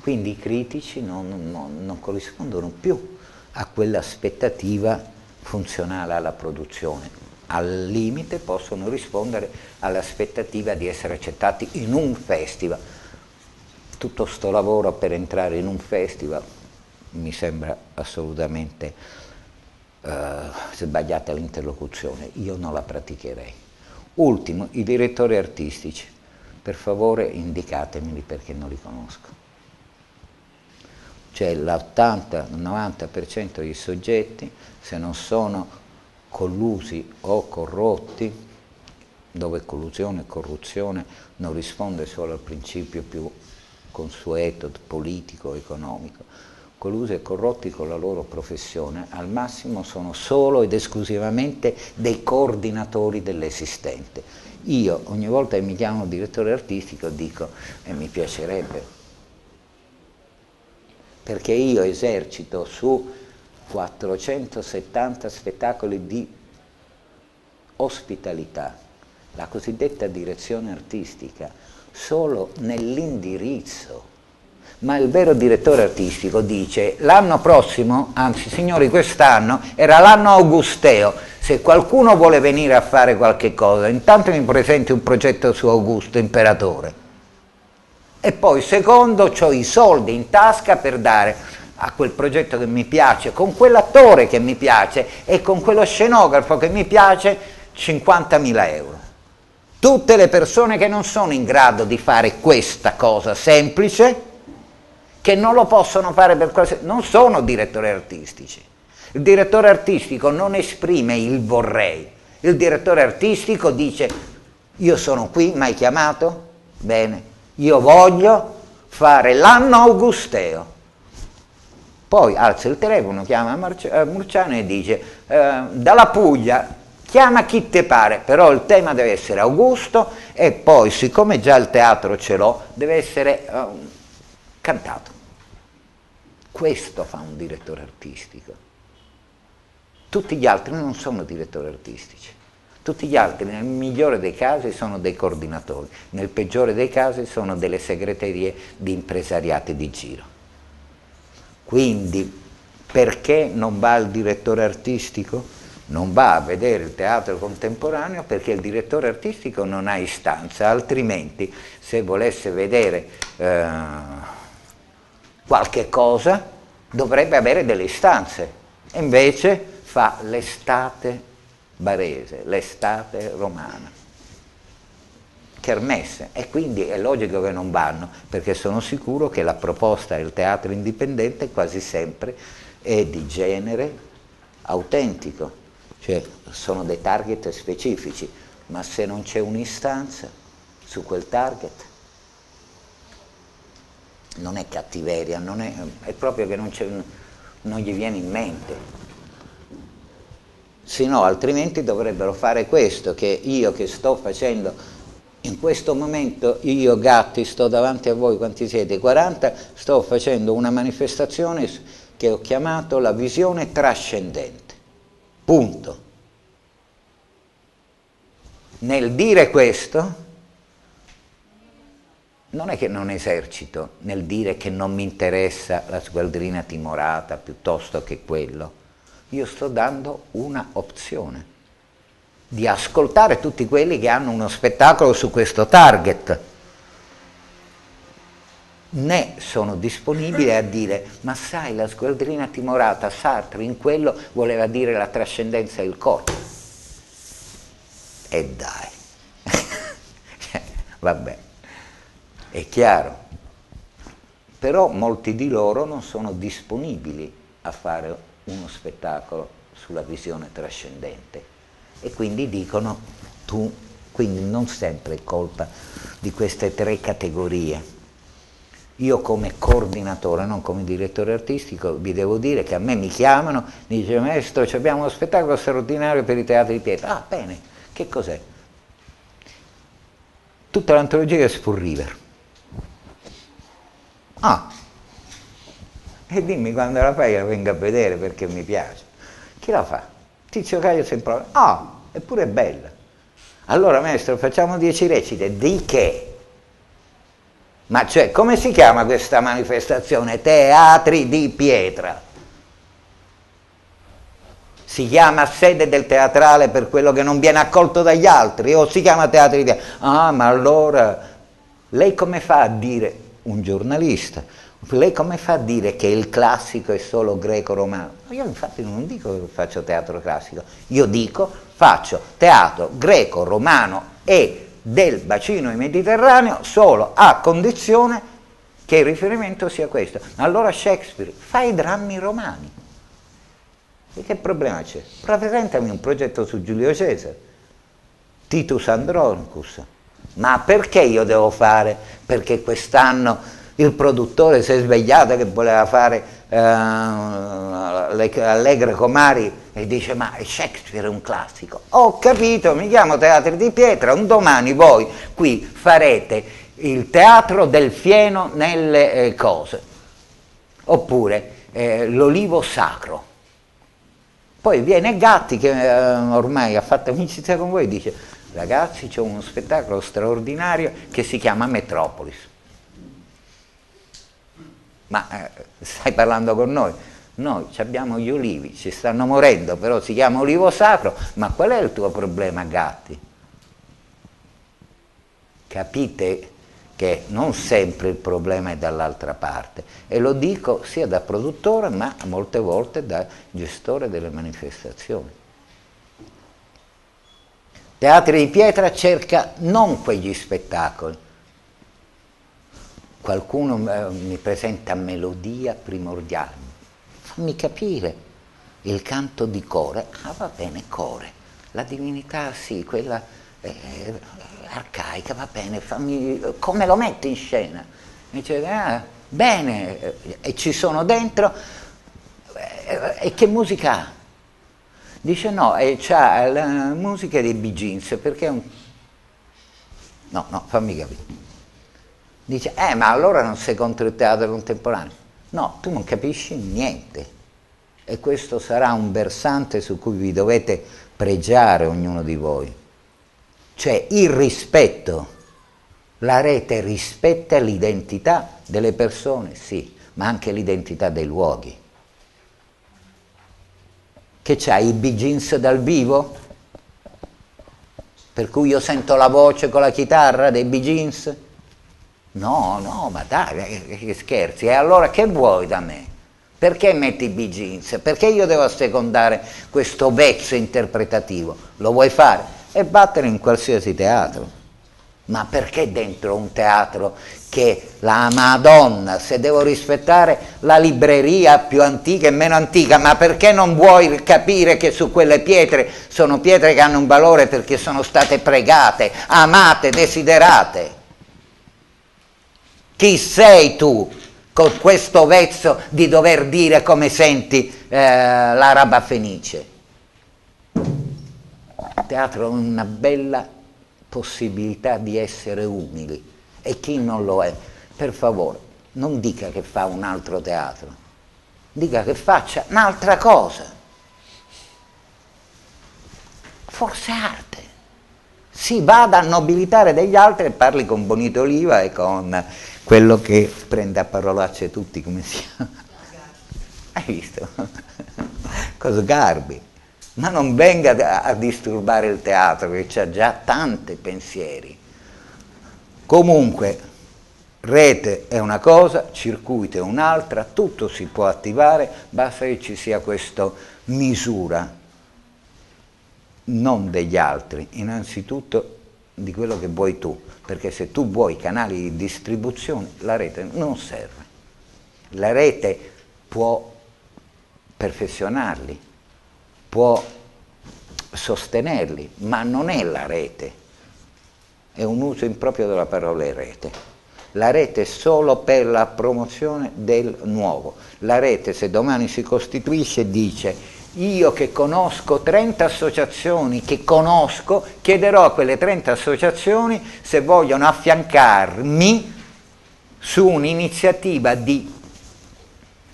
Quindi i critici non, non, non corrispondono più a quell'aspettativa funzionale alla produzione. Al limite possono rispondere all'aspettativa di essere accettati in un festival. Tutto sto lavoro per entrare in un festival mi sembra assolutamente eh, sbagliata l'interlocuzione, io non la praticherei. Ultimo, i direttori artistici, per favore indicatemeli perché non li conosco cioè l'80-90% dei soggetti, se non sono collusi o corrotti, dove collusione e corruzione non risponde solo al principio più consueto, politico, economico, collusi e corrotti con la loro professione, al massimo sono solo ed esclusivamente dei coordinatori dell'esistente. Io ogni volta che mi chiamo direttore artistico dico, e mi piacerebbe perché io esercito su 470 spettacoli di ospitalità, la cosiddetta direzione artistica, solo nell'indirizzo, ma il vero direttore artistico dice l'anno prossimo, anzi signori quest'anno, era l'anno augusteo, se qualcuno vuole venire a fare qualche cosa, intanto mi presenti un progetto su Augusto, imperatore. E poi secondo, ho i soldi in tasca per dare a quel progetto che mi piace, con quell'attore che mi piace e con quello scenografo che mi piace, 50.000 euro. Tutte le persone che non sono in grado di fare questa cosa semplice, che non lo possono fare per qualsiasi... non sono direttori artistici. Il direttore artistico non esprime il vorrei, il direttore artistico dice io sono qui, mi hai chiamato? Bene, io voglio fare l'anno augusteo. Poi alza il telefono, chiama Murciano e dice eh, dalla Puglia chiama chi te pare, però il tema deve essere Augusto e poi siccome già il teatro ce l'ho, deve essere uh, cantato. Questo fa un direttore artistico. Tutti gli altri non sono direttori artistici. Tutti gli altri, nel migliore dei casi, sono dei coordinatori, nel peggiore dei casi sono delle segreterie di impresariati di giro. Quindi, perché non va il direttore artistico? Non va a vedere il teatro contemporaneo perché il direttore artistico non ha istanza, altrimenti se volesse vedere... Eh, qualche cosa, dovrebbe avere delle istanze. E invece fa l'estate barese, l'estate romana. Kermesse. E quindi è logico che non vanno, perché sono sicuro che la proposta del teatro indipendente quasi sempre è di genere autentico, cioè sono dei target specifici, ma se non c'è un'istanza su quel target non è cattiveria, non è, è, proprio che non, non gli viene in mente. Se no, altrimenti dovrebbero fare questo, che io che sto facendo in questo momento, io gatti sto davanti a voi, quanti siete? 40, sto facendo una manifestazione che ho chiamato la visione trascendente. Punto. Nel dire questo, non è che non esercito nel dire che non mi interessa la squadrina timorata piuttosto che quello, io sto dando una opzione di ascoltare tutti quelli che hanno uno spettacolo su questo target. Né sono disponibile a dire, ma sai, la squadrina timorata, Sartre in quello voleva dire la trascendenza del corpo. E dai, (laughs) vabbè. È chiaro, però molti di loro non sono disponibili a fare uno spettacolo sulla visione trascendente e quindi dicono tu, quindi non sempre è colpa di queste tre categorie. Io come coordinatore, non come direttore artistico, vi devo dire che a me mi chiamano, mi dice maestro abbiamo uno spettacolo straordinario per i teatri di pietra. Ah bene, che cos'è? Tutta l'antologia è Spur River Ah, e dimmi quando la fai la vengo a vedere perché mi piace. Chi la fa? Tizio Caio sempre. Ah, eppure è bella. Allora maestro facciamo dieci recite, di che? Ma cioè, come si chiama questa manifestazione? Teatri di pietra. Si chiama sede del teatrale per quello che non viene accolto dagli altri o si chiama teatri di pietra? Ah, ma allora lei come fa a dire un giornalista. Lei come fa a dire che il classico è solo greco-romano? Io infatti non dico che faccio teatro classico, io dico faccio teatro greco-romano e del bacino mediterraneo solo a condizione che il riferimento sia questo. Allora Shakespeare fa i drammi romani. E che problema c'è? Presentami un progetto su Giulio Cesare, Titus Andronicus, ma perché io devo fare? Perché quest'anno il produttore si è svegliato che voleva fare eh, Allegre Comari e dice ma Shakespeare è un classico. Ho capito, mi chiamo Teatri di Pietra, un domani voi qui farete il teatro del fieno nelle eh, cose, oppure eh, l'olivo sacro. Poi viene Gatti che eh, ormai ha fatto amicizia con voi e dice Ragazzi, c'è uno spettacolo straordinario che si chiama Metropolis. Ma eh, stai parlando con noi? Noi abbiamo gli ulivi, ci stanno morendo, però si chiama olivo sacro, ma qual è il tuo problema, gatti? Capite che non sempre il problema è dall'altra parte e lo dico sia da produttore ma molte volte da gestore delle manifestazioni. Teatri di Pietra cerca non quegli spettacoli. Qualcuno eh, mi presenta melodia primordiale, fammi capire il canto di core, ah va bene, core, la divinità sì, quella eh, arcaica, va bene, fammi, come lo metti in scena? Mi dice, ah, bene, e ci sono dentro, eh, e che musica ha? Dice no, e c'ha la musica dei Bee Gees, perché è un... No, no, fammi capire. Dice, eh, ma allora non sei contro il teatro contemporaneo? No, tu non capisci niente. E questo sarà un versante su cui vi dovete pregiare ognuno di voi. Cioè il rispetto. La rete rispetta l'identità delle persone, sì, ma anche l'identità dei luoghi che c'hai i jeans dal vivo? Per cui io sento la voce con la chitarra dei jeans? No, no, ma dai, che scherzi. E allora che vuoi da me? Perché metti i jeans? Perché io devo assecondare questo vezzo interpretativo? Lo vuoi fare? E battere in qualsiasi teatro. Ma perché dentro un teatro che la Madonna, se devo rispettare la libreria più antica e meno antica, ma perché non vuoi capire che su quelle pietre sono pietre che hanno un valore perché sono state pregate, amate, desiderate? Chi sei tu con questo vezzo di dover dire come senti eh, l'araba fenice? Il teatro è una bella possibilità di essere umili e chi non lo è, per favore, non dica che fa un altro teatro, dica che faccia un'altra cosa. Forse arte. Si vada a nobilitare degli altri e parli con Bonito Oliva e con quello che prende a parolacce tutti, come si chiama? Hai visto? Cosa Garbi. Ma non venga a disturbare il teatro che ha già tanti pensieri. Comunque, rete è una cosa, circuito è un'altra, tutto si può attivare, basta che ci sia questa misura, non degli altri, innanzitutto di quello che vuoi tu, perché se tu vuoi canali di distribuzione, la rete non serve. La rete può perfezionarli, può sostenerli, ma non è la rete è un uso improprio della parola rete. La rete è solo per la promozione del nuovo. La rete se domani si costituisce dice io che conosco 30 associazioni che conosco, chiederò a quelle 30 associazioni se vogliono affiancarmi su un'iniziativa di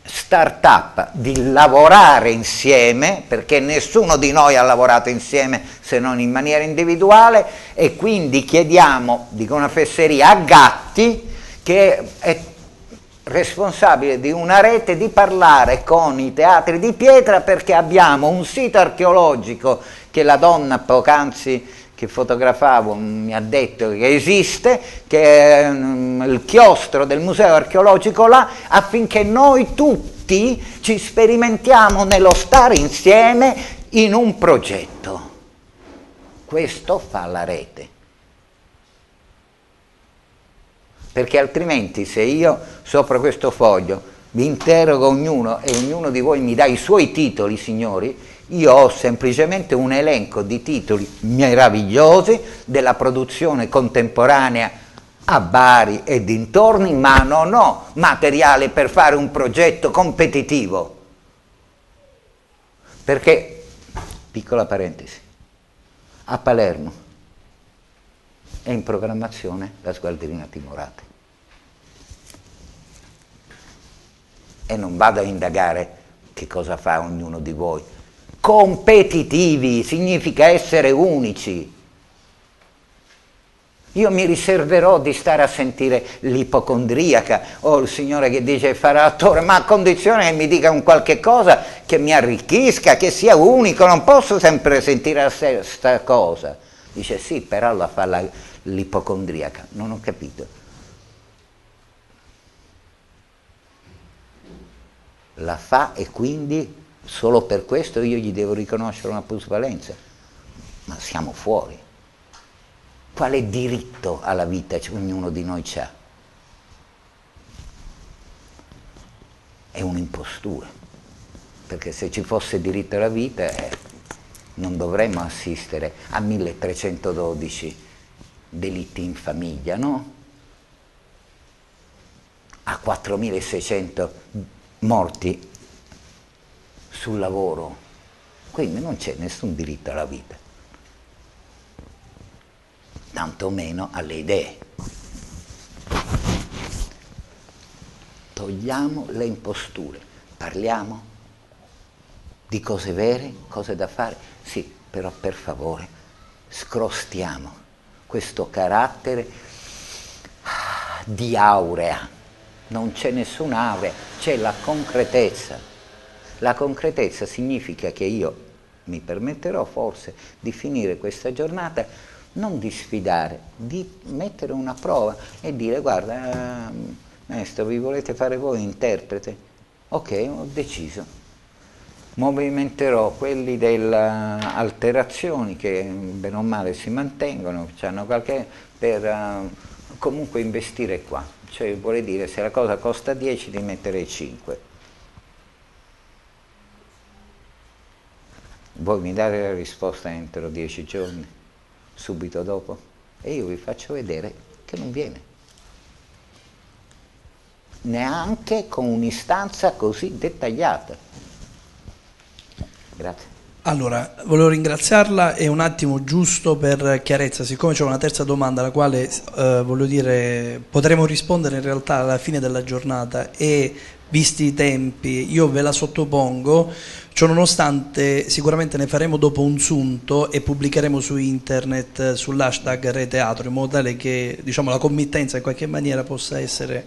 start-up di lavorare insieme, perché nessuno di noi ha lavorato insieme se non in maniera individuale, e quindi chiediamo, dico una fesseria, a Gatti, che è responsabile di una rete, di parlare con i teatri di pietra perché abbiamo un sito archeologico che la donna poc'anzi che fotografavo mi ha detto che esiste, che è um, il chiostro del museo archeologico là, affinché noi tutti ci sperimentiamo nello stare insieme in un progetto. Questo fa la rete. Perché altrimenti se io sopra questo foglio vi interrogo ognuno e ognuno di voi mi dà i suoi titoli, signori, io ho semplicemente un elenco di titoli meravigliosi della produzione contemporanea a Bari e dintorni, ma non ho materiale per fare un progetto competitivo. Perché, piccola parentesi, a Palermo è in programmazione la sgualdrina timorata. E non vado a indagare che cosa fa ognuno di voi, competitivi, significa essere unici. Io mi riserverò di stare a sentire l'ipocondriaca o il signore che dice farà attore, ma a condizione che mi dica un qualche cosa che mi arricchisca, che sia unico, non posso sempre sentire la stessa cosa. Dice sì, però la fa l'ipocondriaca. Non ho capito. La fa e quindi solo per questo io gli devo riconoscere una plusvalenza. Ma siamo fuori. Quale diritto alla vita ognuno di noi ha? È un'impostura, perché se ci fosse diritto alla vita eh, non dovremmo assistere a 1312 delitti in famiglia, no? A 4600 morti sul lavoro. Quindi non c'è nessun diritto alla vita tantomeno alle idee. Togliamo le imposture, parliamo di cose vere, cose da fare, sì, però per favore scrostiamo questo carattere di aurea. Non c'è nessuna aurea, c'è la concretezza. La concretezza significa che io mi permetterò forse di finire questa giornata non di sfidare, di mettere una prova e dire guarda, eh, maestro, vi volete fare voi interprete? Ok, ho deciso. Movimenterò quelli delle alterazioni che bene o male si mantengono, hanno qualche, per uh, comunque investire qua. Cioè vuole dire se la cosa costa 10 di mettere 5. Voi mi date la risposta entro 10 giorni? subito dopo e io vi faccio vedere che non viene. Neanche con un'istanza così dettagliata. Grazie. Allora, volevo ringraziarla e un attimo giusto per chiarezza, siccome c'è una terza domanda alla quale eh, voglio dire potremo rispondere in realtà alla fine della giornata e visti i tempi io ve la sottopongo, Ciononostante sicuramente ne faremo dopo un sunto e pubblicheremo su internet eh, sull'hashtag Reteatro in modo tale che diciamo, la committenza in qualche maniera possa essere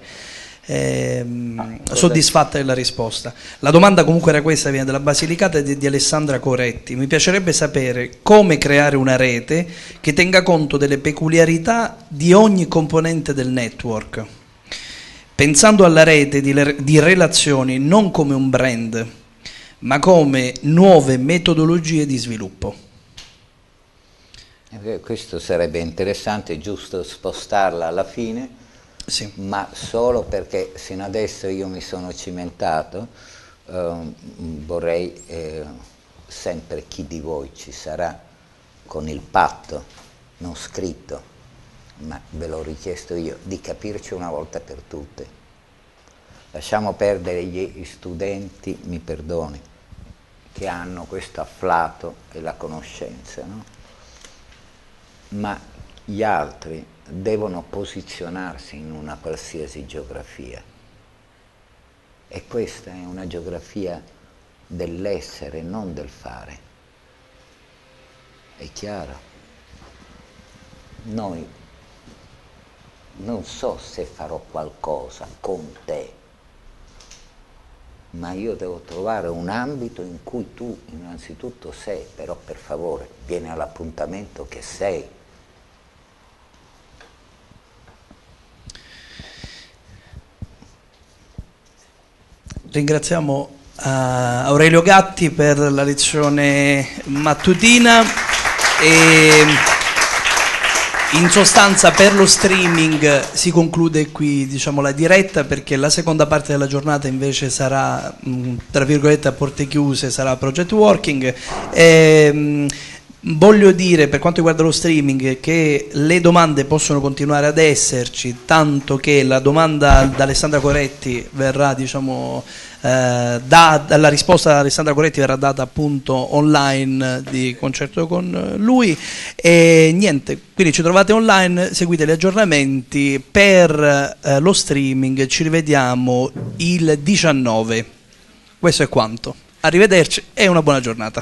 ehm, ah, soddisfatta della risposta. La domanda comunque era questa, viene dalla Basilicata di, di Alessandra Coretti. Mi piacerebbe sapere come creare una rete che tenga conto delle peculiarità di ogni componente del network. Pensando alla rete di, di relazioni non come un brand, ma come nuove metodologie di sviluppo. Eh, questo sarebbe interessante, giusto spostarla alla fine, sì. ma solo perché fino adesso io mi sono cimentato, eh, vorrei eh, sempre chi di voi ci sarà con il patto, non scritto, ma ve l'ho richiesto io, di capirci una volta per tutte. Lasciamo perdere gli studenti, mi perdoni, che hanno questo afflato e la conoscenza, no? ma gli altri devono posizionarsi in una qualsiasi geografia. E questa è una geografia dell'essere, non del fare. È chiaro? Noi non so se farò qualcosa con te, ma io devo trovare un ambito in cui tu innanzitutto sei, però per favore vieni all'appuntamento che sei. Ringraziamo uh, Aurelio Gatti per la lezione mattutina. E in sostanza per lo streaming si conclude qui diciamo, la diretta perché la seconda parte della giornata invece sarà tra virgolette a porte chiuse, sarà project working. E, ehm, Voglio dire per quanto riguarda lo streaming che le domande possono continuare ad esserci, tanto che la domanda da Alessandra Coretti verrà, diciamo, eh, da, la risposta da Alessandra Coretti verrà data appunto online di concerto con lui e niente, quindi ci trovate online, seguite gli aggiornamenti per eh, lo streaming, ci rivediamo il 19. Questo è quanto. Arrivederci e una buona giornata.